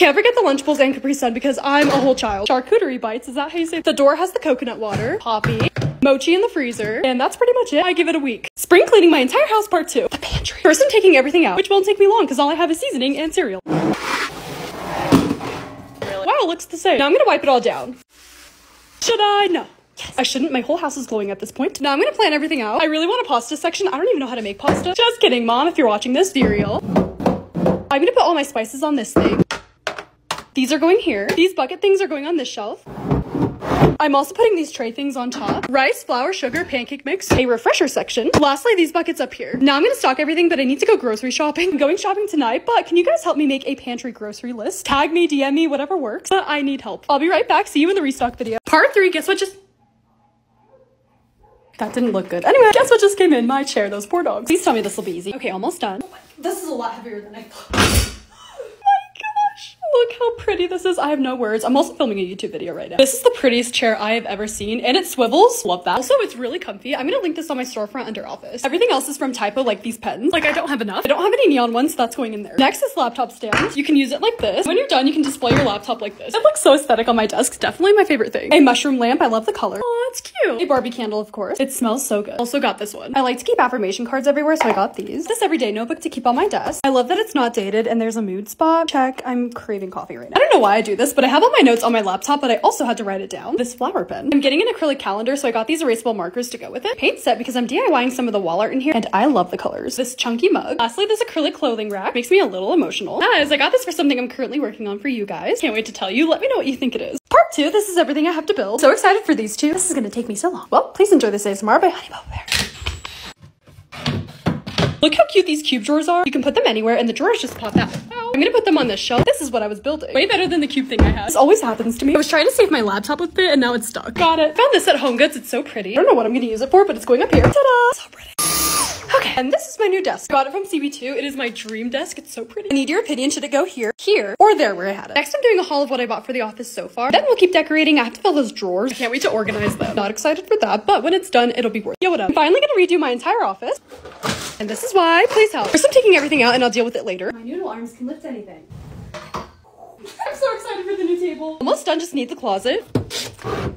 Can't forget the Lunchables and Capri Sun because I'm a whole child. Charcuterie bites, is that how you say it? The door has the coconut water, Poppi, mochi in the freezer, and that's pretty much it. I give it a week. Spring cleaning my entire house part two. The pantry. First I'm taking everything out, which won't take me long because all I have is seasoning and cereal looks the same. Now I'm gonna wipe it all down. Should I? No. Yes. I shouldn't. My whole house is glowing at this point. Now I'm gonna plan everything out. I really want a pasta section. I don't even know how to make pasta. Just kidding, mom, if you're watching this, cereal. I'm gonna put all my spices on this thing. These are going here. These bucket things are going on this shelf. I'm also putting these tray things on top. Rice, flour, sugar, pancake mix, a refresher section. Lastly, these buckets up here. Now I'm gonna stock everything, but I need to go grocery shopping. I'm going shopping tonight, but can you guys help me make a pantry grocery list? Tag me, DM me, whatever works. But I need help. I'll be right back. See you in the restock video. Part three, guess what just... That didn't look good. Anyway, guess what just came in my chair? Those poor dogs. Please tell me this will be easy. Okay, almost done. This is a lot heavier than I thought. Look how pretty this is. I have no words. I'm also filming a YouTube video right now. This is the prettiest chair I have ever seen and it swivels. Love that. Also, it's really comfy. I'm gonna link this on my storefront under office. Everything else is from Typo, like these pens. Like I don't have enough. I don't have any neon ones, so that's going in there. Next is laptop stand. You can use it like this. When you're done, you can display your laptop like this. It looks so aesthetic on my desk. Definitely my favorite thing. A mushroom lamp. I love the color. Oh, it's cute. A Barbie candle, of course. It smells so good. Also got this one. I like to keep affirmation cards everywhere, so I got these. This everyday notebook to keep on my desk. I love that it's not dated and there's a mood spot. Check. I'm craving coffee right now. I don't know why I do this, but I have all my notes on my laptop, but I also had to write it down. This flower pen. I'm getting an acrylic calendar, so I got these erasable markers to go with it. Paint set because I'm DIYing some of the wall art in here, and I love the colors. This chunky mug. Lastly, this acrylic clothing rack makes me a little emotional. Guys, I got this for something I'm currently working on for you guys. Can't wait to tell you. Let me know what you think it is. Part two, this is everything I have to build. So excited for these two. This is gonna take me so long. Well, please enjoy this ASMR by Honey Bear. Look how cute these cube drawers are. You can put them anywhere and the drawers just pop out. I'm gonna put them on this shelf. This is what I was building. Way better than the cube thing I had. This always happens to me. I was trying to save my laptop with it and now it's stuck. Got it. Found this at Home Goods. It's so pretty. I don't know what I'm gonna use it for, but it's going up here. Ta-da! So pretty. Okay, and this is my new desk. Got it from CB2. It is my dream desk. It's so pretty. I need your opinion. Should it go here, here, or there where I had it? Next, I'm doing a haul of what I bought for the office so far. Then we'll keep decorating. I have to fill those drawers. I can't wait to organize them. Not excited for that, but when it's done, it'll be worth it. Yo, what up? I'm finally gonna redo my entire office. And this is why. Please help. First, I'm taking everything out and I'll deal with it later. My noodle arms can lift anything. I'm so excited for the new table. Almost done, just need the closet.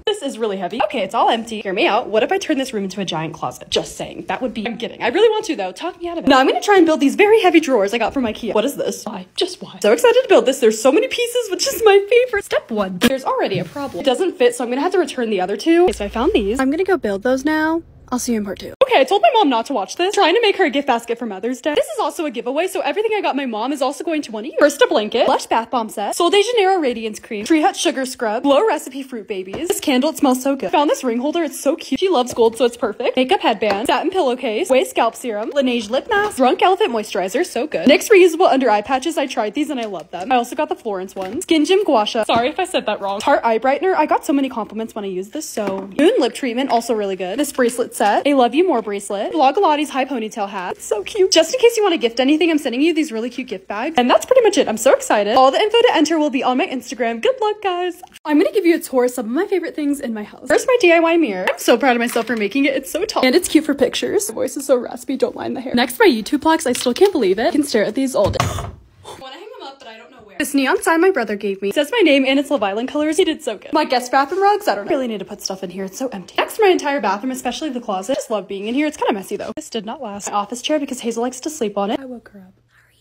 This is really heavy. Okay, it's all empty. Hear me out. What if I turn this room into a giant closet? Just saying. That would be, I'm kidding. I really want to though. Talk me out of it. Now I'm gonna try and build these very heavy drawers I got from Ikea. What is this? Why? Just why? So excited to build this. There's so many pieces, which is my favorite. Step one. There's already a problem. It doesn't fit, so I'm gonna have to return the other two. Okay, so I found these. I'm gonna go build those now. I'll see you in part two. Okay, I told my mom not to watch this. Trying to make her a gift basket for Mother's Day. This is also a giveaway, so everything I got my mom is also going to one of you. First, a blanket, Lush Bath Bomb Set, Sol de Janeiro Radiance Cream, Tree Hut Sugar Scrub, Glow Recipe Fruit Babies. This candle, it smells so good. Found this ring holder, it's so cute. She loves gold, so it's perfect. Makeup headband, satin pillowcase, Ouai Scalp Serum, Laneige Lip Mask, Drunk Elephant Moisturizer, so good. NYX reusable under eye patches, I tried these and I love them. I also got the Florence one. Skin Gym Gua Sha. Sorry if I said that wrong. Tarte Eye Brightener, I got so many compliments when I used this, so. Moon Lip Treatment, also really good. This bracelet set, a Love You More bracelet, Blogilates high ponytail hat. So cute. Just in case you want to gift anything, I'm sending you these really cute gift bags. And that's pretty much it. I'm so excited. All the info to enter will be on my Instagram. Good luck, guys. I'm gonna give you a tour of some of my favorite things in my house. First, my DIY mirror. I'm so proud of myself for making it. It's so tall. And it's cute for pictures. My voice is so raspy. Don't mind the hair. Next, my YouTube plaques. I still can't believe it. I can stare at these all day. Want to hang them up, but I don't. This neon sign my brother gave me. Says my name and it's Love Island colors. He did so good. My guest bathroom rugs. I don't really need to put stuff in here. It's so empty. Next, my entire bathroom, especially the closet. I just love being in here. It's kind of messy though. This did not last. My office chair because Hazel likes to sleep on it. I woke her up.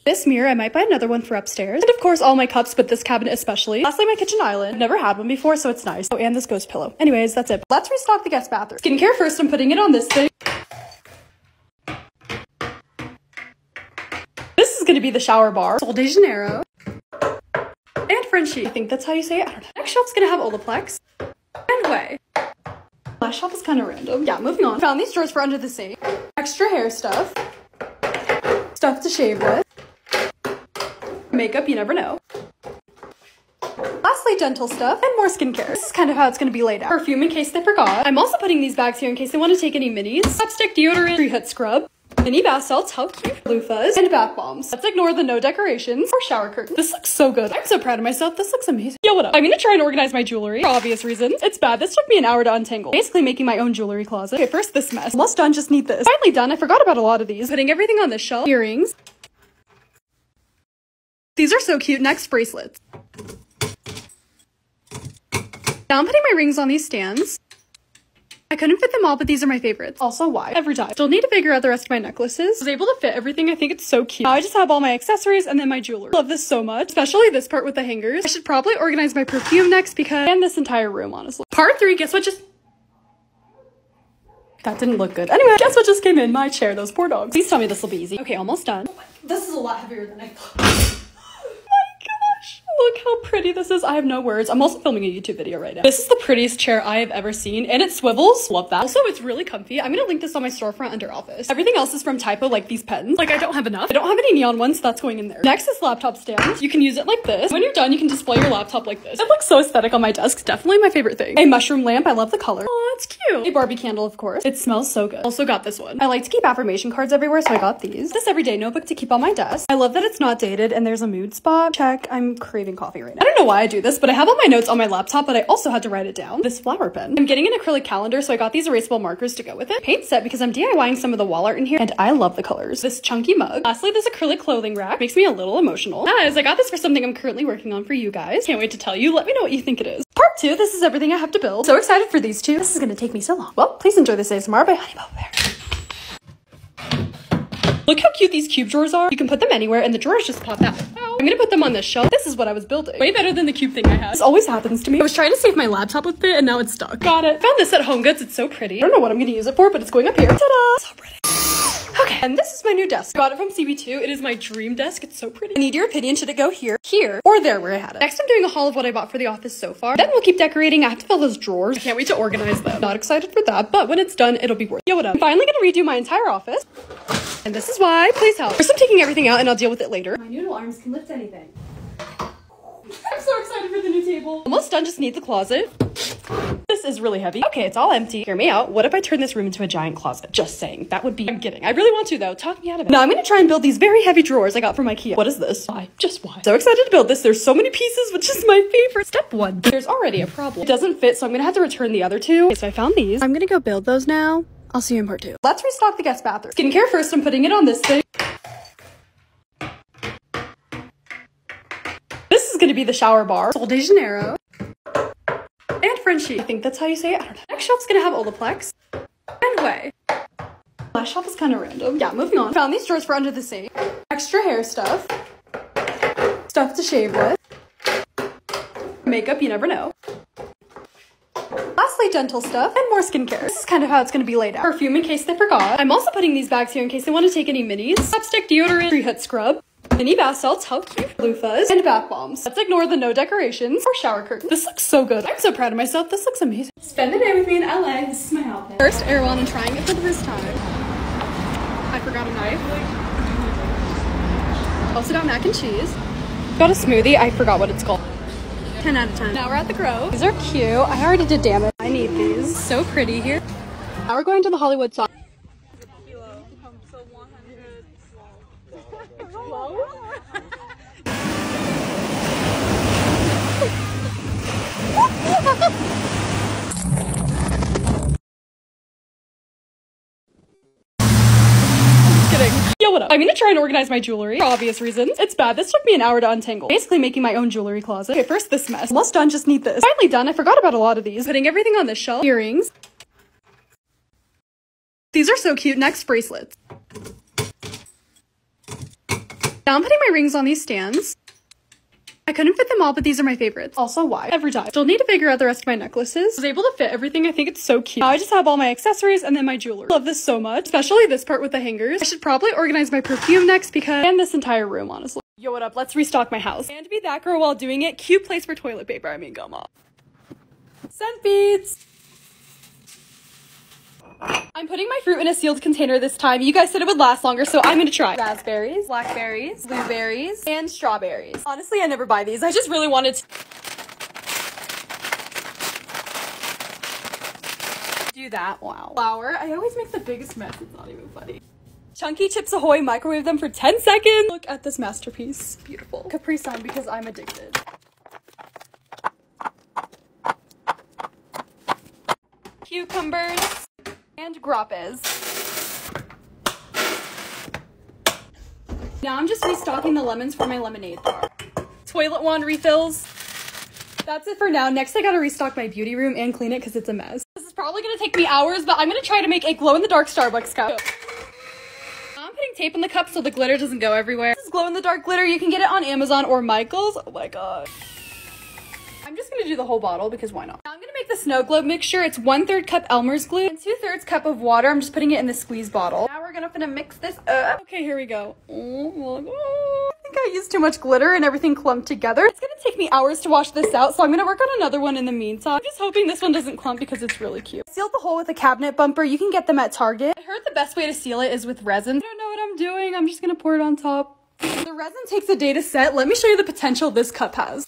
This mirror, I might buy another one for upstairs. And of course, all my cups, but this cabinet especially. Lastly, my kitchen island. Never had one before, so it's nice. Oh, and this ghost pillow. Anyways, that's it. Let's restock the guest bathroom. Skincare first, I'm putting it on this thing. This is gonna be the shower bar. Sol de Janeiro. And Frenchie. I think that's how you say it. I don't know. Next shelf's gonna have Olaplex. And Ouai. Last shelf is kind of random. Yeah, moving on. Found these drawers for under the sink. Extra hair stuff. Stuff to shave with. Makeup, you never know. Lastly, dental stuff and more skincare. This is kind of how it's going to be laid out. Perfume in case they forgot. I'm also putting these bags here in case they want to take any minis. Lipstick, deodorant, tree hut scrub. Mini bath salts, how cute. Loofahs and bath bombs. Let's ignore the no decorations or shower curtains. This looks so good. I'm so proud of myself. This looks amazing. Yo, what up? I'm gonna try and organize my jewelry for obvious reasons. It's bad. This took me an hour to untangle. Basically making my own jewelry closet. Okay, first this mess. Almost done, just need this. Finally done. I forgot about a lot of these. Putting everything on this shelf. Earrings. These are so cute. Next, bracelets. Now I'm putting my rings on these stands. I couldn't fit them all, but these are my favorites. Also, why? Every time. Still need to figure out the rest of my necklaces. I was able to fit everything. I think it's so cute. Now I just have all my accessories and then my jewelry. Love this so much, especially this part with the hangers. I should probably organize my perfume next because, and this entire room, honestly. Part three, guess what just that didn't look good. Anyway, guess what just came in? My chair, those poor dogs. Please tell me this will be easy. Okay, almost done. This is a lot heavier than I thought. Look how pretty this is. I have no words. I'm also filming a YouTube video right now. This is the prettiest chair I have ever seen and it swivels. Love that. Also, it's really comfy. I'm gonna link this on my storefront under office. Everything else is from Typo, like these pens. Like I don't have enough. I don't have any neon ones, so that's going in there. Next is laptop stand. You can use it like this. When you're done, you can display your laptop like this. It looks so aesthetic on my desk. Definitely my favorite thing. A mushroom lamp. I love the color. Oh, it's cute. A Barbie candle, of course. It smells so good. Also got this one. I like to keep affirmation cards everywhere, so I got these. This everyday notebook to keep on my desk. I love that it's not dated and there's a mood spot. Check. I'm craving coffee right now. I don't know why I do this, but I have all my notes on my laptop, but I also had to write it down. This flower pen. I'm getting an acrylic calendar, so I got these erasable markers to go with it. Paint set because I'm DIYing some of the wall art in here, and I love the colors. This chunky mug. Lastly, this acrylic clothing rack makes me a little emotional. Guys, I got this for something I'm currently working on for you guys. Can't wait to tell you. Let me know what you think it is. Part two, this is everything I have to build. So excited for these two. This is gonna take me so long. Well, please enjoy this ASMR by Honey Bear. Look how cute these cube drawers are. You can put them anywhere and the drawers just pop out. I'm gonna put them on this shelf. This is what I was building. Way better than the cube thing I had. This always happens to me. I was trying to if my laptop would fit and now it's stuck. Got it. Found this at Home Goods. It's so pretty. I don't know what I'm gonna use it for, but it's going up here. Ta-da! So pretty. Okay, and this is my new desk. I Got it from CB2. It is my dream desk. It's so pretty. I need your opinion. Should it go here, here, or there where I had it? Next, I'm doing a haul of what I bought for the office so far. Then we'll keep decorating. I have to fill those drawers. I can't wait to organize them. Not excited for that, but when it's done, it'll be worth it. Yo, what up? I'm finally gonna redo my entire office. And this is why. Please help. First, I'm taking everything out and I'll deal with it later. My noodle arms can lift anything. I'm so excited for the new table. Almost done, just need the closet. This is really heavy. Okay, it's all empty. Hear me out. What if I turn this room into a giant closet? Just saying. That would be, I'm kidding. I really want to though. Talk me out of it. Now I'm gonna try and build these very heavy drawers I got from Ikea. What is this? Why? Just why? So excited to build this. There's so many pieces, which is my favorite. Step one. There's already a problem. It doesn't fit, so I'm gonna have to return the other two. Okay, so I found these. I'm gonna go build those now. I'll see you in part two. Let's restock the guest bathroom. Skincare first, I'm putting it on this thing. This is gonna be the shower bar. Sol de Janeiro. And Frenchie. I think that's how you say it. I don't know. Next shelf's gonna have Olaplex. And Ouai. Last shelf is kind of random. Yeah, moving on. Found these drawers for under the sink. Extra hair stuff. Stuff to shave with. Makeup, you never know. Lastly, dental stuff and more skincare. This is kind of how it's going to be laid out. Perfume in case they forgot. I'm also putting these bags here in case they want to take any minis. Lipstick, deodorant, tree hut scrub. Mini bath salts, how cute. Loofahs and bath bombs. Let's ignore the no decorations or shower curtains. This looks so good. I'm so proud of myself. This looks amazing. Spend the day with me in LA. This is my outfit. First, Erewhon and trying it for the first time. I forgot a knife. Also got mac and cheese. Got a smoothie. I forgot what it's called. 10 out of 10. Now we're at the Grove. These are cute. I already did damage. I need these. So pretty here. Now we're going to the Hollywood Sign. I'm gonna try and organize my jewelry for obvious reasons. It's bad. This took me an hour to untangle. Basically making my own jewelry closet. Okay, first this mess. Almost done, just need this. Finally done. I forgot about a lot of these. Putting everything on this shelf. Earrings. These are so cute. Next, bracelets. Now I'm putting my rings on these stands. I couldn't fit them all, but these are my favorites. Also, why? Every time. Still need to figure out the rest of my necklaces. I was able to fit everything. I think it's so cute. Now I just have all my accessories and then my jewelry. Love this so much, especially this part with the hangers. I should probably organize my perfume next because, and this entire room, honestly. Yo, what up? Let's restock my house. And to be that girl while doing it, cute place for toilet paper. I mean, come on. Scent beads. I'm putting my fruit in a sealed container this time. You guys said it would last longer, so I'm gonna try. Raspberries, blackberries, blueberries, and strawberries. Honestly, I never buy these. I just really wanted to do that. Wow. Flour. I always make the biggest mess. It's not even funny. Chunky Chips Ahoy, microwave them for 10 seconds. Look at this masterpiece. Beautiful. Capri Sun because I'm addicted. Cucumbers and grappes. Now I'm just restocking the lemons for my lemonade bar. Toilet wand refills. That's it for now. Next, I gotta restock my beauty room and clean it because it's a mess. This is probably gonna take me hours, but I'm gonna try to make a glow-in-the-dark Starbucks cup. I'm putting tape in the cup so the glitter doesn't go everywhere. This is glow-in-the-dark glitter. You can get it on Amazon or Michael's. Oh my god. Gonna do the whole bottle because why not? Now I'm gonna make the snow globe mixture. It's one third cup Elmer's glue and two thirds cup of water. I'm just putting it in the squeeze bottle. Now we're gonna finna mix this up. Okay, here we go. Oh, I think I used too much glitter and everything clumped together. It's gonna take me hours to wash this out, so I'm gonna work on another one in the meantime. I'm just hoping this one doesn't clump because it's really cute. Sealed the hole with a cabinet bumper. You can get them at Target. I heard the best way to seal it is with resin. I don't know what I'm doing. I'm just gonna pour it on top. The resin takes a day to set. Let me show you the potential this cup has.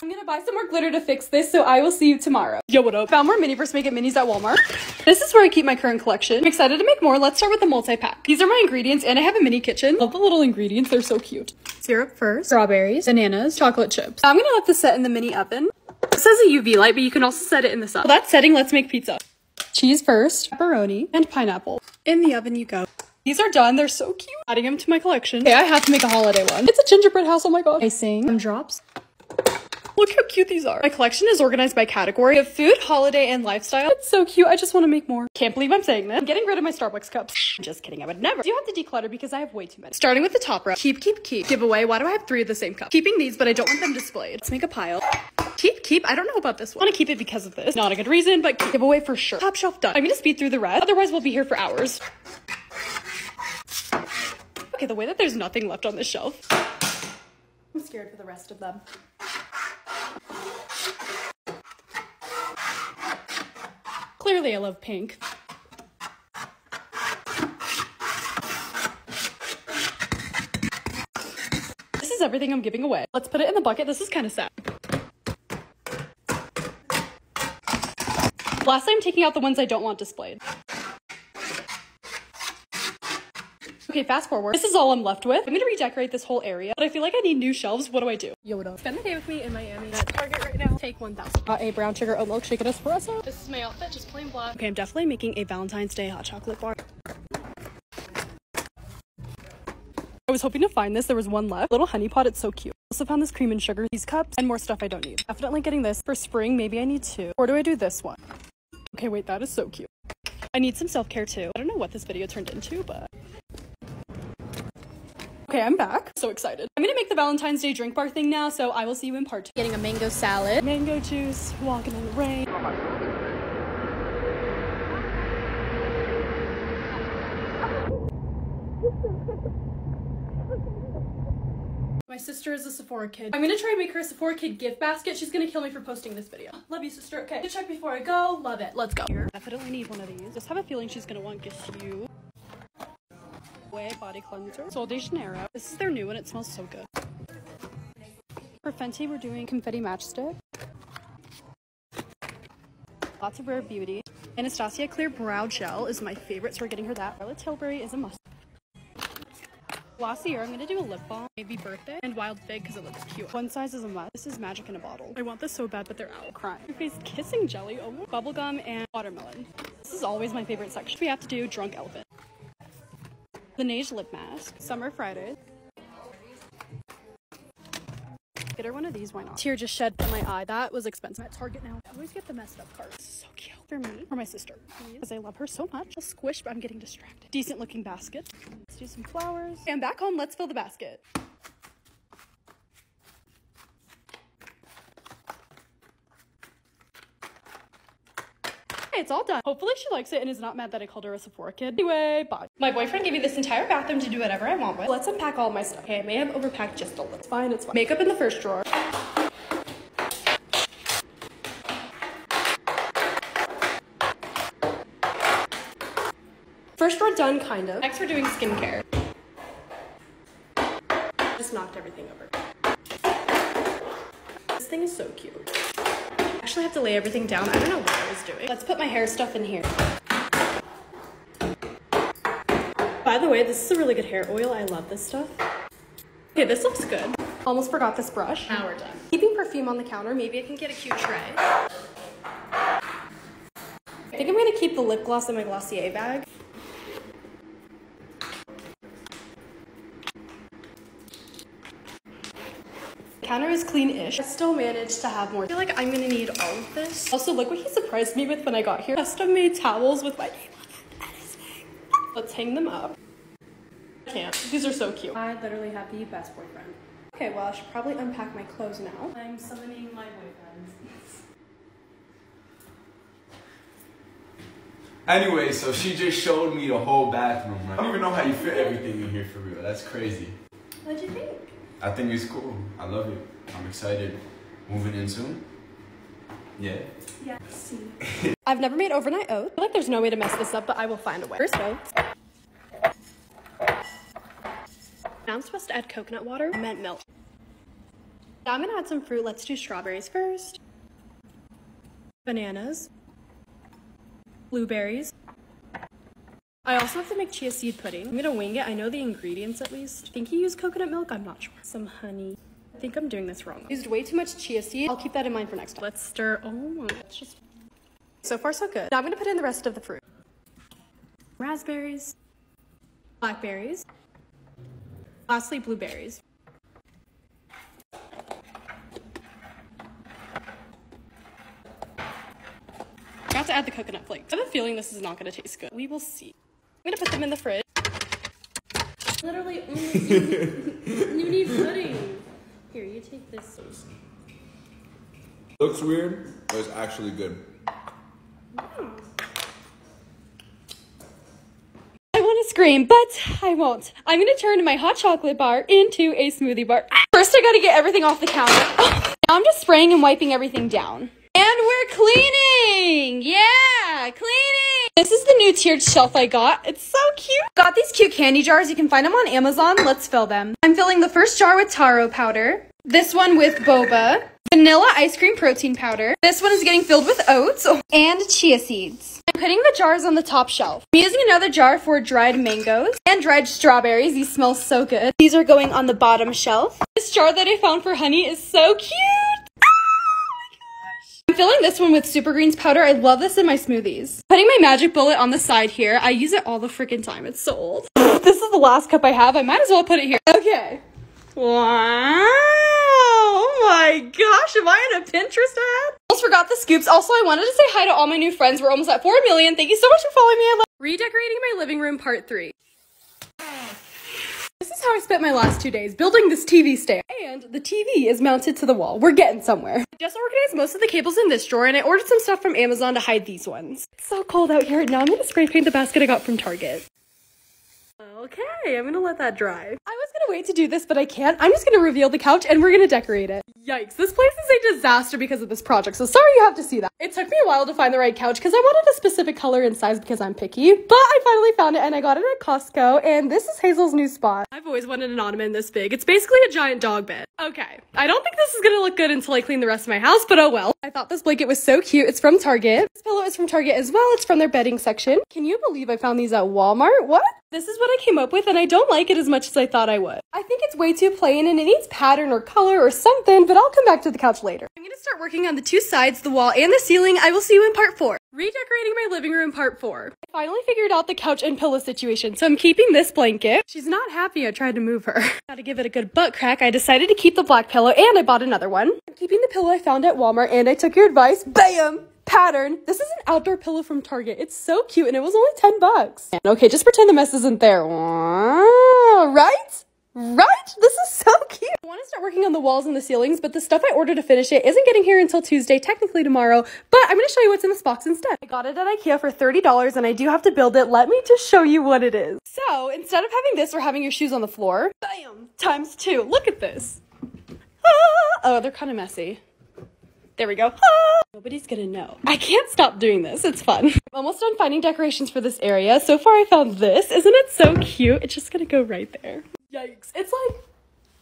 I'm gonna buy some more glitter to fix this, so I will see you tomorrow. Yo, what up? Found more mini Make It minis at Walmart. This is where I keep my current collection. I'm excited to make more. Let's start with the multi-pack. These are my ingredients, and I have a mini kitchen. Love the little ingredients. They're so cute. Syrup first, strawberries, bananas, chocolate chips. I'm gonna let this set in the mini oven. It says a UV light, but you can also set it in the sun. Well, that's setting. Let's make pizza. Cheese first, pepperoni, and pineapple. In the oven you go. These are done. They're so cute. Adding them to my collection. Okay, I have to make a holiday one. It's a gingerbread house. Oh my god. Icing. Some drops. Look how cute these are. My collection is organized by category of food, holiday, and lifestyle. It's so cute. I just want to make more. Can't believe I'm saying this. I'm getting rid of my Starbucks cups. Just kidding. I would never. Do have to declutter because I have way too many. Starting with the top row. Keep, keep, keep. Giveaway. Why do I have three of the same cup? Keeping these, but I don't want them displayed. Let's make a pile. Keep, keep. I don't know about this one. I want to keep it because of this. Not a good reason, but giveaway for sure. Top shelf done. I'm going to speed through the rest. Otherwise, we'll be here for hours. Okay, the way that there's nothing left on this shelf. I'm scared for the rest of them. Clearly I love pink. This is everything I'm giving away. Let's put it in the bucket. This is kind of sad. Lastly, I'm taking out the ones I don't want displayed. Okay, fast forward. This is all I'm left with. I'm gonna redecorate this whole area, but I feel like I need new shelves. What do I do? Yo, what up? Spend the day with me in Miami at Target right now. Take 1,000. Got a brown sugar oat milk shaken espresso. This is my outfit, just plain black. Okay, I'm definitely making a Valentine's Day hot chocolate bar. I was hoping to find this. There was one left. Little honey pot. It's so cute. Also found this cream and sugar, these cups, and more stuff I don't need. Definitely getting this. For spring, maybe I need two. Or do I do this one? Okay, wait, that is so cute. I need some self-care too. I don't know what this video turned into, but Okay, I'm back. So excited. I'm gonna make the Valentine's Day drink bar thing now, so I will see you in part two. Getting a mango salad, mango juice, walking in the rain. My sister is a Sephora kid. I'm gonna try and make her a Sephora kid gift basket. She's gonna kill me for posting this video. Love you, sister. Okay, to check before I go. Love it. Let's go. Here. Definitely need one of these. Just have a feeling she's gonna want Gisou. Ouai Body Cleanser. Sol de Janeiro. This is their new one. It smells so good. For Fenty, we're doing Confetti Matchstick. Lots of Rare Beauty. Anastasia Clear Brow Gel is my favorite, so we're getting her that. Charlotte Tilbury is a must. Glossier, I'm gonna do a lip balm, maybe birthday, and Wild Fig because it looks cute. One size is a must. This is magic in a bottle. I want this so bad, but they're out. Crying. Your face kissing jelly, oh, bubblegum, and watermelon. This is always my favorite section. We have to do Drunk Elephant. Laneige lip mask. Summer Friday. Get her one of these, why not? Tear just shed from my eye. That was expensive. I'm at Target now. I always get the messed up cards. So cute. For me, for my sister. Because I love her so much. A squish, but I'm getting distracted. Decent looking basket. Let's do some flowers. And back home, let's fill the basket. It's all done. Hopefully she likes it and is not mad that I called her a Sephora kid. Anyway, bye. My boyfriend gave me this entire bathroom to do whatever I want with. Let's unpack all my stuff. Okay, I may have overpacked just a little. It's fine, it's fine. Makeup in the first drawer. First drawer done, kind of. Next we're doing skincare. Just knocked everything over. This thing is so cute actually have to lay everything down. I don't know what I was doing. Let's put my hair stuff in here. By the way, this is a really good hair oil. I love this stuff. Okay, this looks good. Almost forgot this brush. Now we're done. Keeping perfume on the counter. Maybe I can get a cute tray. I think I'm gonna keep the lip gloss in my Glossier bag. Counter is clean-ish. I still managed to have more. I feel like I'm gonna need all of this. Also, look what he surprised me with when I got here. Custom made towels with my name on them. Let's hang them up. I can't. These are so cute. I literally have the best boyfriend. Okay, well, I should probably unpack my clothes now. I'm summoning my boyfriend. Anyway, so she just showed me the whole bathroom. Right? I don't even know how you fit everything in here for real. That's crazy. What'd you think? I think it's cool. I love it. I'm excited. Moving in soon? Yeah. Yeah. I've never made overnight oats. I feel like there's no way to mess this up, but I will find a way. First oats. Now I'm supposed to add coconut water. I meant milk. Now I'm gonna add some fruit. Let's do strawberries first. Bananas. Blueberries. I also have to make chia seed pudding. I'm gonna wing it. I know the ingredients at least. I think you use coconut milk. I'm not sure. Some honey. I think I'm doing this wrong. Used way too much chia seed. I'll keep that in mind for next time. Let's stir. Oh it's just. So far, so good. Now I'm gonna put in the rest of the fruit. Raspberries. Blackberries. Lastly, blueberries. Got to add the coconut flakes. I have a feeling this is not gonna taste good. We will see. I'm gonna put them in the fridge. Literally, only you need pudding. Here, you take this. Looks weird, but it's actually good. I want to scream, but I won't. I'm gonna turn my hot chocolate bar into a smoothie bar. First, I gotta get everything off the counter. Oh, now I'm just spraying and wiping everything down. And we're cleaning! Yeah, cleaning! This is the new tiered shelf I got. It's so cute. Got these cute candy jars. You can find them on Amazon. Let's fill them. I'm filling the first jar with taro powder. This one with boba. Vanilla ice cream protein powder. This one is getting filled with oats and chia seeds. I'm putting the jars on the top shelf. I'm using another jar for dried mangoes and dried strawberries. These smell so good. These are going on the bottom shelf. This jar that I found for honey is so cute. Filling this one with super greens powder. I love this in my smoothies. Putting my magic bullet on the side here. I use it all the freaking time. It's so old. this is the last cup I have. I might as well put it here. Okay. Wow. Oh my gosh. Am I in a Pinterest ad? Almost forgot the scoops. Also, I wanted to say hi to all my new friends. We're almost at 4 million. Thank you so much for following me. I love Redecorating my living room part 3. This is how I spent my last two days, building this TV stand. And the TV is mounted to the wall. We're getting somewhere. I just organized most of the cables in this drawer and I ordered some stuff from Amazon to hide these ones. It's so cold out here. Now I'm gonna spray paint the basket I got from Target. Okay, I'm gonna let that dry. I was gonna wait to do this, but I can't. I'm just gonna reveal the couch and we're gonna decorate it. Yikes, this place is a disaster because of this project, so sorry you have to see that. It took me a while to find the right couch because I wanted a specific color and size because I'm picky, but I finally found it and I got it at Costco, and this is Hazel's new spot. I've always wanted an ottoman this big. It's basically a giant dog bed. Okay, I don't think this is gonna look good until I clean the rest of my house, but oh well. I thought this blanket was so cute. It's from Target. This pillow is from Target as well. It's from their bedding section. Can you believe I found these at Walmart? What? This is what I came up with and I don't like it as much as I thought I would. I think it's way too plain and it needs pattern or color or something, but I'll come back to the couch later. I'm gonna start working on the two sides, the wall and the ceiling. I will see you in part four. Redecorating my living room part four. I finally figured out the couch and pillow situation, so I'm keeping this blanket. She's not happy I tried to move her. Gotta give it a good butt crack. I decided to keep the black pillow and I bought another one. I'm keeping the pillow I found at Walmart and I took your advice. Bam! Pattern. This is an outdoor pillow from Target. It's so cute and it was only 10 bucks. Okay, just pretend the mess isn't there. Right? Right? This is so cute. I want to start working on the walls and the ceilings, but the stuff I ordered to finish it isn't getting here until Tuesday, technically tomorrow, but I'm going to show you what's in this box instead. I got it at Ikea for $30 and I do have to build it. Let me just show you what it is. So instead of having this or having your shoes on the floor, bam, times two. Look at this. Ah! Oh, they're kind of messy. There we go. Ah! Nobody's gonna know. I can't stop doing this. It's fun. I'm almost done finding decorations for this area. So far I found this. Isn't it so cute? It's just gonna go right there. Yikes. It's like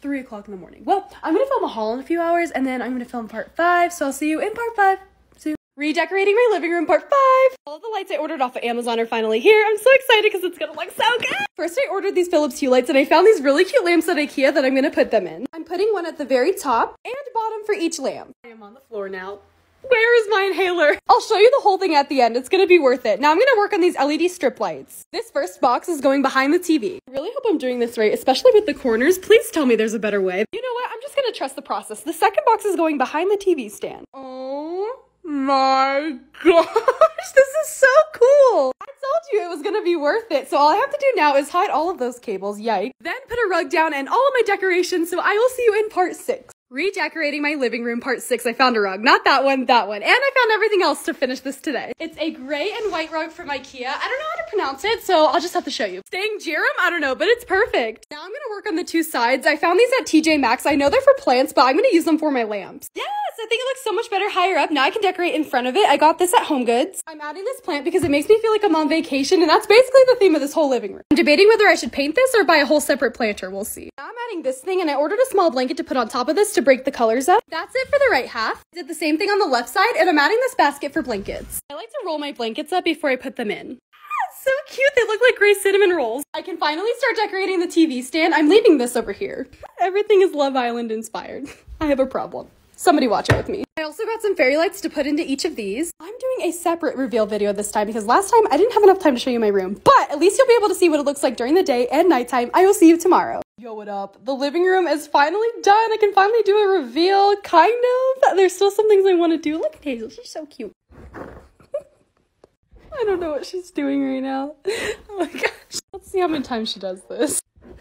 three o'clock in the morning. Well, I'm gonna film a haul in a few hours and then I'm gonna film part five. So I'll see you in part five soon. Redecorating my living room part five. All the lights I ordered off of Amazon are finally here. I'm so excited because it's gonna look so good. First I ordered these Philips Hue lights and I found these really cute lamps at Ikea that I'm gonna put them in. Putting one at the very top and bottom for each lamp. I am on the floor now. Where is my inhaler? I'll show you the whole thing at the end. It's gonna be worth it. Now I'm gonna work on these LED strip lights. This first box is going behind the TV. I really hope I'm doing this right, especially with the corners. Please tell me there's a better way. You know what? I'm just gonna trust the process. The second box is going behind the TV stand. Oh my gosh, this is so cool. I told you it was gonna be worth it. So all I have to do now is hide all of those cables, yikes. Then put a rug down and all of my decorations, so I will see you in part six. Redecorating my living room part six. I found a rug. Not that one, that one. And I found everything else to finish this today. It's a gray and white rug from Ikea. I don't know how to pronounce it, so I'll just have to show you. Staying Jerem? I don't know, but it's perfect. Now I'm gonna work on the two sides. I found these at TJ Maxx. I know they're for plants, but I'm gonna use them for my lamps. Yes, I think it looks so much better higher up. Now I can decorate in front of it. I got this at Home Goods. I'm adding this plant because it makes me feel like I'm on vacation, and that's basically the theme of this whole living room. I'm debating whether I should paint this or buy a whole separate planter. We'll see. Now I'm adding this thing, and I ordered a small blanket to put on top of this to break the colors up. That's it for the right half. I did the same thing on the left side, and I'm adding this basket for blankets. I like to roll my blankets up before I put them in. Ah, So cute, they look like gray cinnamon rolls. I can finally start decorating the TV stand. I'm leaving this over here. Everything is Love Island inspired. I have a problem. Somebody watch it with me. I also got some fairy lights to put into each of these. I'm doing a separate reveal video this time because last time I didn't have enough time to show you my room, but at least you'll be able to see what it looks like during the day and nighttime. I will see you tomorrow. Yo, what up? The living room is finally done. I can finally do a reveal, kind of. There's still some things I want to do. Look at Hazel, she's so cute. I don't know what she's doing right now. Oh my gosh. Let's see how many times she does this.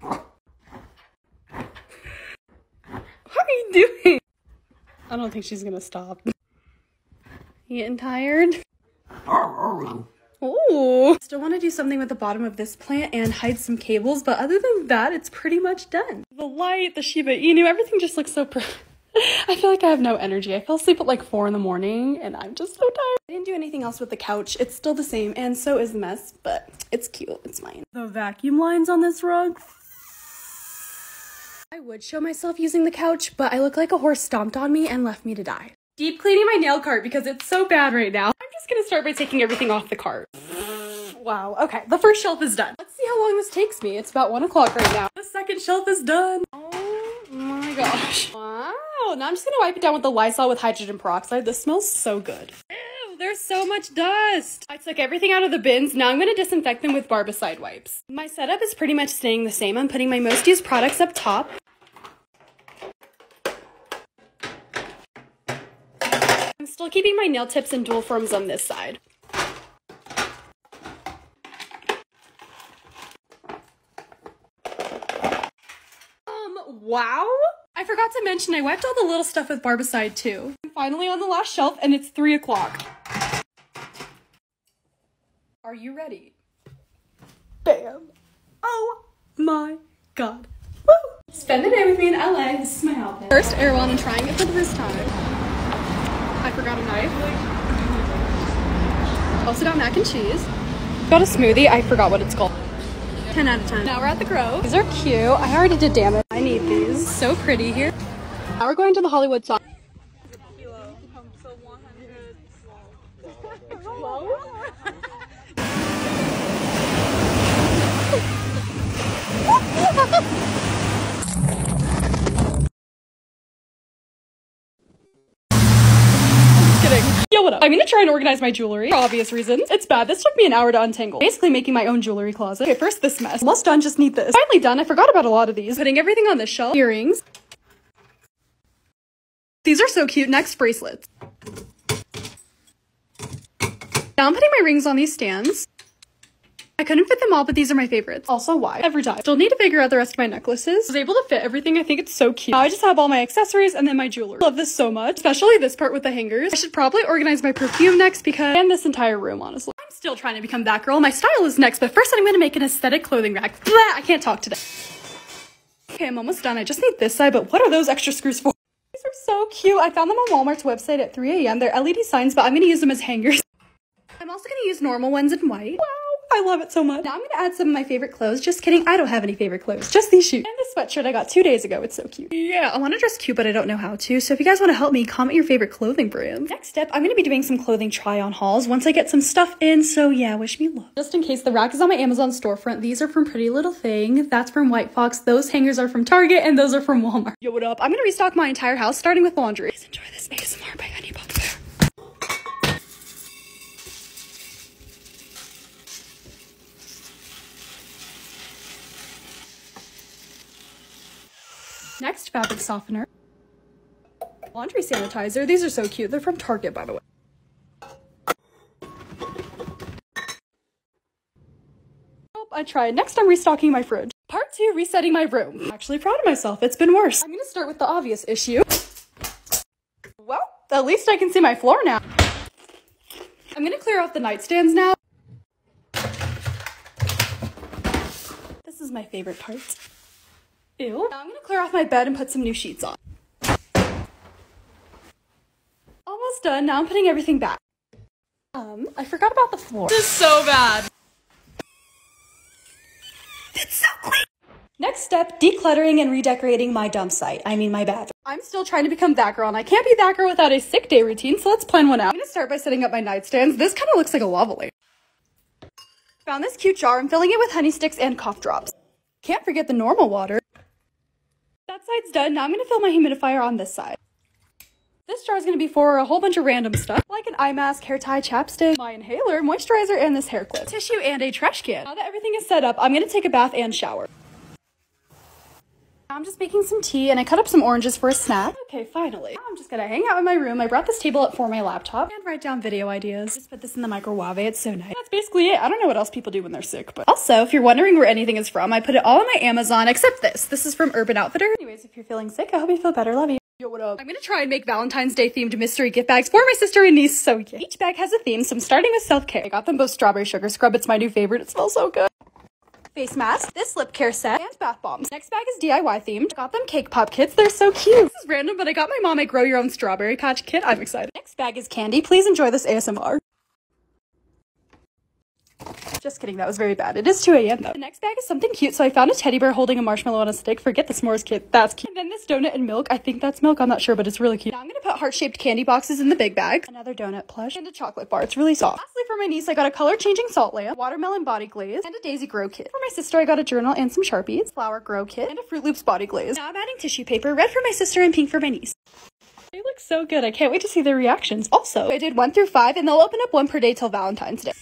What are you doing? I don't think she's gonna stop. Getting tired? Ooh. Still want to do something with the bottom of this plant and hide some cables, but other than that, it's pretty much done. The light, the Shiba Inu, everything just looks so pretty. I feel like I have no energy. I fell asleep at like 4 in the morning and I'm just so tired. I didn't do anything else with the couch. It's still the same and so is the mess, but it's cute. It's mine. The vacuum lines on this rug. I would show myself using the couch, but I look like a horse stomped on me and left me to die. Deep cleaning my nail cart because it's so bad right now. I'm just gonna start by taking everything off the cart. Wow, okay, the first shelf is done. Let's see how long this takes me. It's about one o'clock right now. The second shelf is done. Oh my gosh. Wow, now I'm just gonna wipe it down with the Lysol with hydrogen peroxide. This smells so good. Ew, there's so much dust. I took everything out of the bins. Now I'm gonna disinfect them with barbicide wipes. My setup is pretty much staying the same. I'm putting my most used products up top. I'm still keeping my nail tips and dual forms on this side. Um, wow. I forgot to mention I wiped all the little stuff with barbicide too. I'm finally on the last shelf and it's three o'clock. Are you ready? Bam. Oh my god. Woo! Spend the day with me in LA. This is my outfit. First Erewhon and trying it for the first time. I forgot a knife. Also got mac and cheese. Got a smoothie. I forgot what it's called. 10 out of 10. Now we're at the Grove. These are cute. I already did damage. I need these. So pretty here. Now we're going to the Hollywood Sign. I'm gonna try and organize my jewelry for obvious reasons. It's bad. This took me an hour to untangle. Basically making my own jewelry closet. Okay, first this mess. Almost done, just need this. Finally done. I forgot about a lot of these. Putting everything on this shelf. Earrings. These are so cute. Next, bracelets. Now I'm putting my rings on these stands. I couldn't fit them all, but these are my favorites. Also, why? Every time. Still need to figure out the rest of my necklaces. I was able to fit everything. I think it's so cute. Now I just have all my accessories and then my jewelry. Love this so much, especially this part with the hangers. I should probably organize my perfume next because, and this entire room, honestly. I'm still trying to become that girl. My style is next, but first I'm gonna make an aesthetic clothing rack. Blah, I can't talk today. Okay, I'm almost done. I just need this side, but what are those extra screws for? These are so cute. I found them on Walmart's website at 3 a.m. They're LED signs, but I'm gonna use them as hangers. I'm also gonna use normal ones in white. Wow, I love it so much. Now I'm gonna add some of my favorite clothes. Just kidding, I don't have any favorite clothes, just these shoes. And this sweatshirt I got two days ago, it's so cute. Yeah, I wanna dress cute, but I don't know how to. So if you guys wanna help me, comment your favorite clothing brands. Next step, I'm gonna be doing some clothing try on hauls once I get some stuff in, so yeah, wish me luck. Just in case, the rack is on my Amazon storefront. These are from Pretty Little Thing, that's from White Fox, those hangers are from Target, and those are from Walmart. Yo, what up? I'm gonna restock my entire house, starting with laundry. Please enjoy this ASMR Honey Boba Bear. Next, fabric softener. Laundry sanitizer. These are so cute. They're from Target, by the way. Oh, I tried. Next, I'm restocking my fridge. Part two, resetting my room. I'm actually proud of myself. It's been worse. I'm gonna start with the obvious issue. Well, at least I can see my floor now. I'm gonna clear off the nightstands now. This is my favorite part. Ew. Now I'm gonna clear off my bed and put some new sheets on. Almost done. Now I'm putting everything back. Um, I forgot about the floor. This is so bad. It's so clean. Next step, decluttering and redecorating my dump site. I mean my bathroom. I'm still trying to become that girl and I can't be that girl without a sick day routine, so let's plan one out. I'm gonna start by setting up my nightstands. This kind of looks like a lava. Found this cute jar. I'm filling it with honey sticks and cough drops. Can't forget the normal water. That side's done. Now I'm gonna fill my humidifier on this side. This jar is going to be for a whole bunch of random stuff, like an eye mask, hair tie, chapstick, my inhaler, moisturizer, and this hair clip, tissue, and a trash can. Now that everything is set up, I'm going to take a bath and shower. I'm just making some tea and I cut up some oranges for a snack. Okay, finally. Now I'm just gonna hang out in my room. I brought this table up for my laptop and write down video ideas. Just put this in the microwave. It's so nice. That's basically it. I don't know what else people do when they're sick, but also if you're wondering where anything is from, I put it all on my Amazon except this. This is from Urban Outfitter. Anyways, if you're feeling sick, I hope you feel better. Love you. Yo, what up? I'm gonna try and make Valentine's Day themed mystery gift bags for my sister and niece, so yeah. Each bag has a theme, so I'm starting with self-care. I got them both strawberry sugar scrub. It's my new favorite. It smells so good face mask, this lip care set, and bath bombs. Next bag is DIY themed. Got them cake pop kits. They're so cute. This is random, but I got my mom a grow your own strawberry patch kit. I'm excited. Next bag is candy. Please enjoy this ASMR. Just kidding, that was very bad. It is 2 a.m. though. The next bag is something cute, so I found a teddy bear holding a marshmallow on a stick. Forget the s'mores kit, that's cute. And then this donut and milk. I think that's milk, I'm not sure, but it's really cute. Now I'm gonna put heart-shaped candy boxes in the big bag. Another donut plush and a chocolate bar. It's really soft. Lastly, for my niece, I got a color-changing salt lamp, watermelon body glaze, and a daisy grow kit. For my sister, I got a journal and some Sharpies, flower grow kit, and a Froot Loops body glaze. Now I'm adding tissue paper, red for my sister and pink for my niece. They look so good. I can't wait to see their reactions. Also, I did one through five, and they'll open up one per day till Valentine's Day.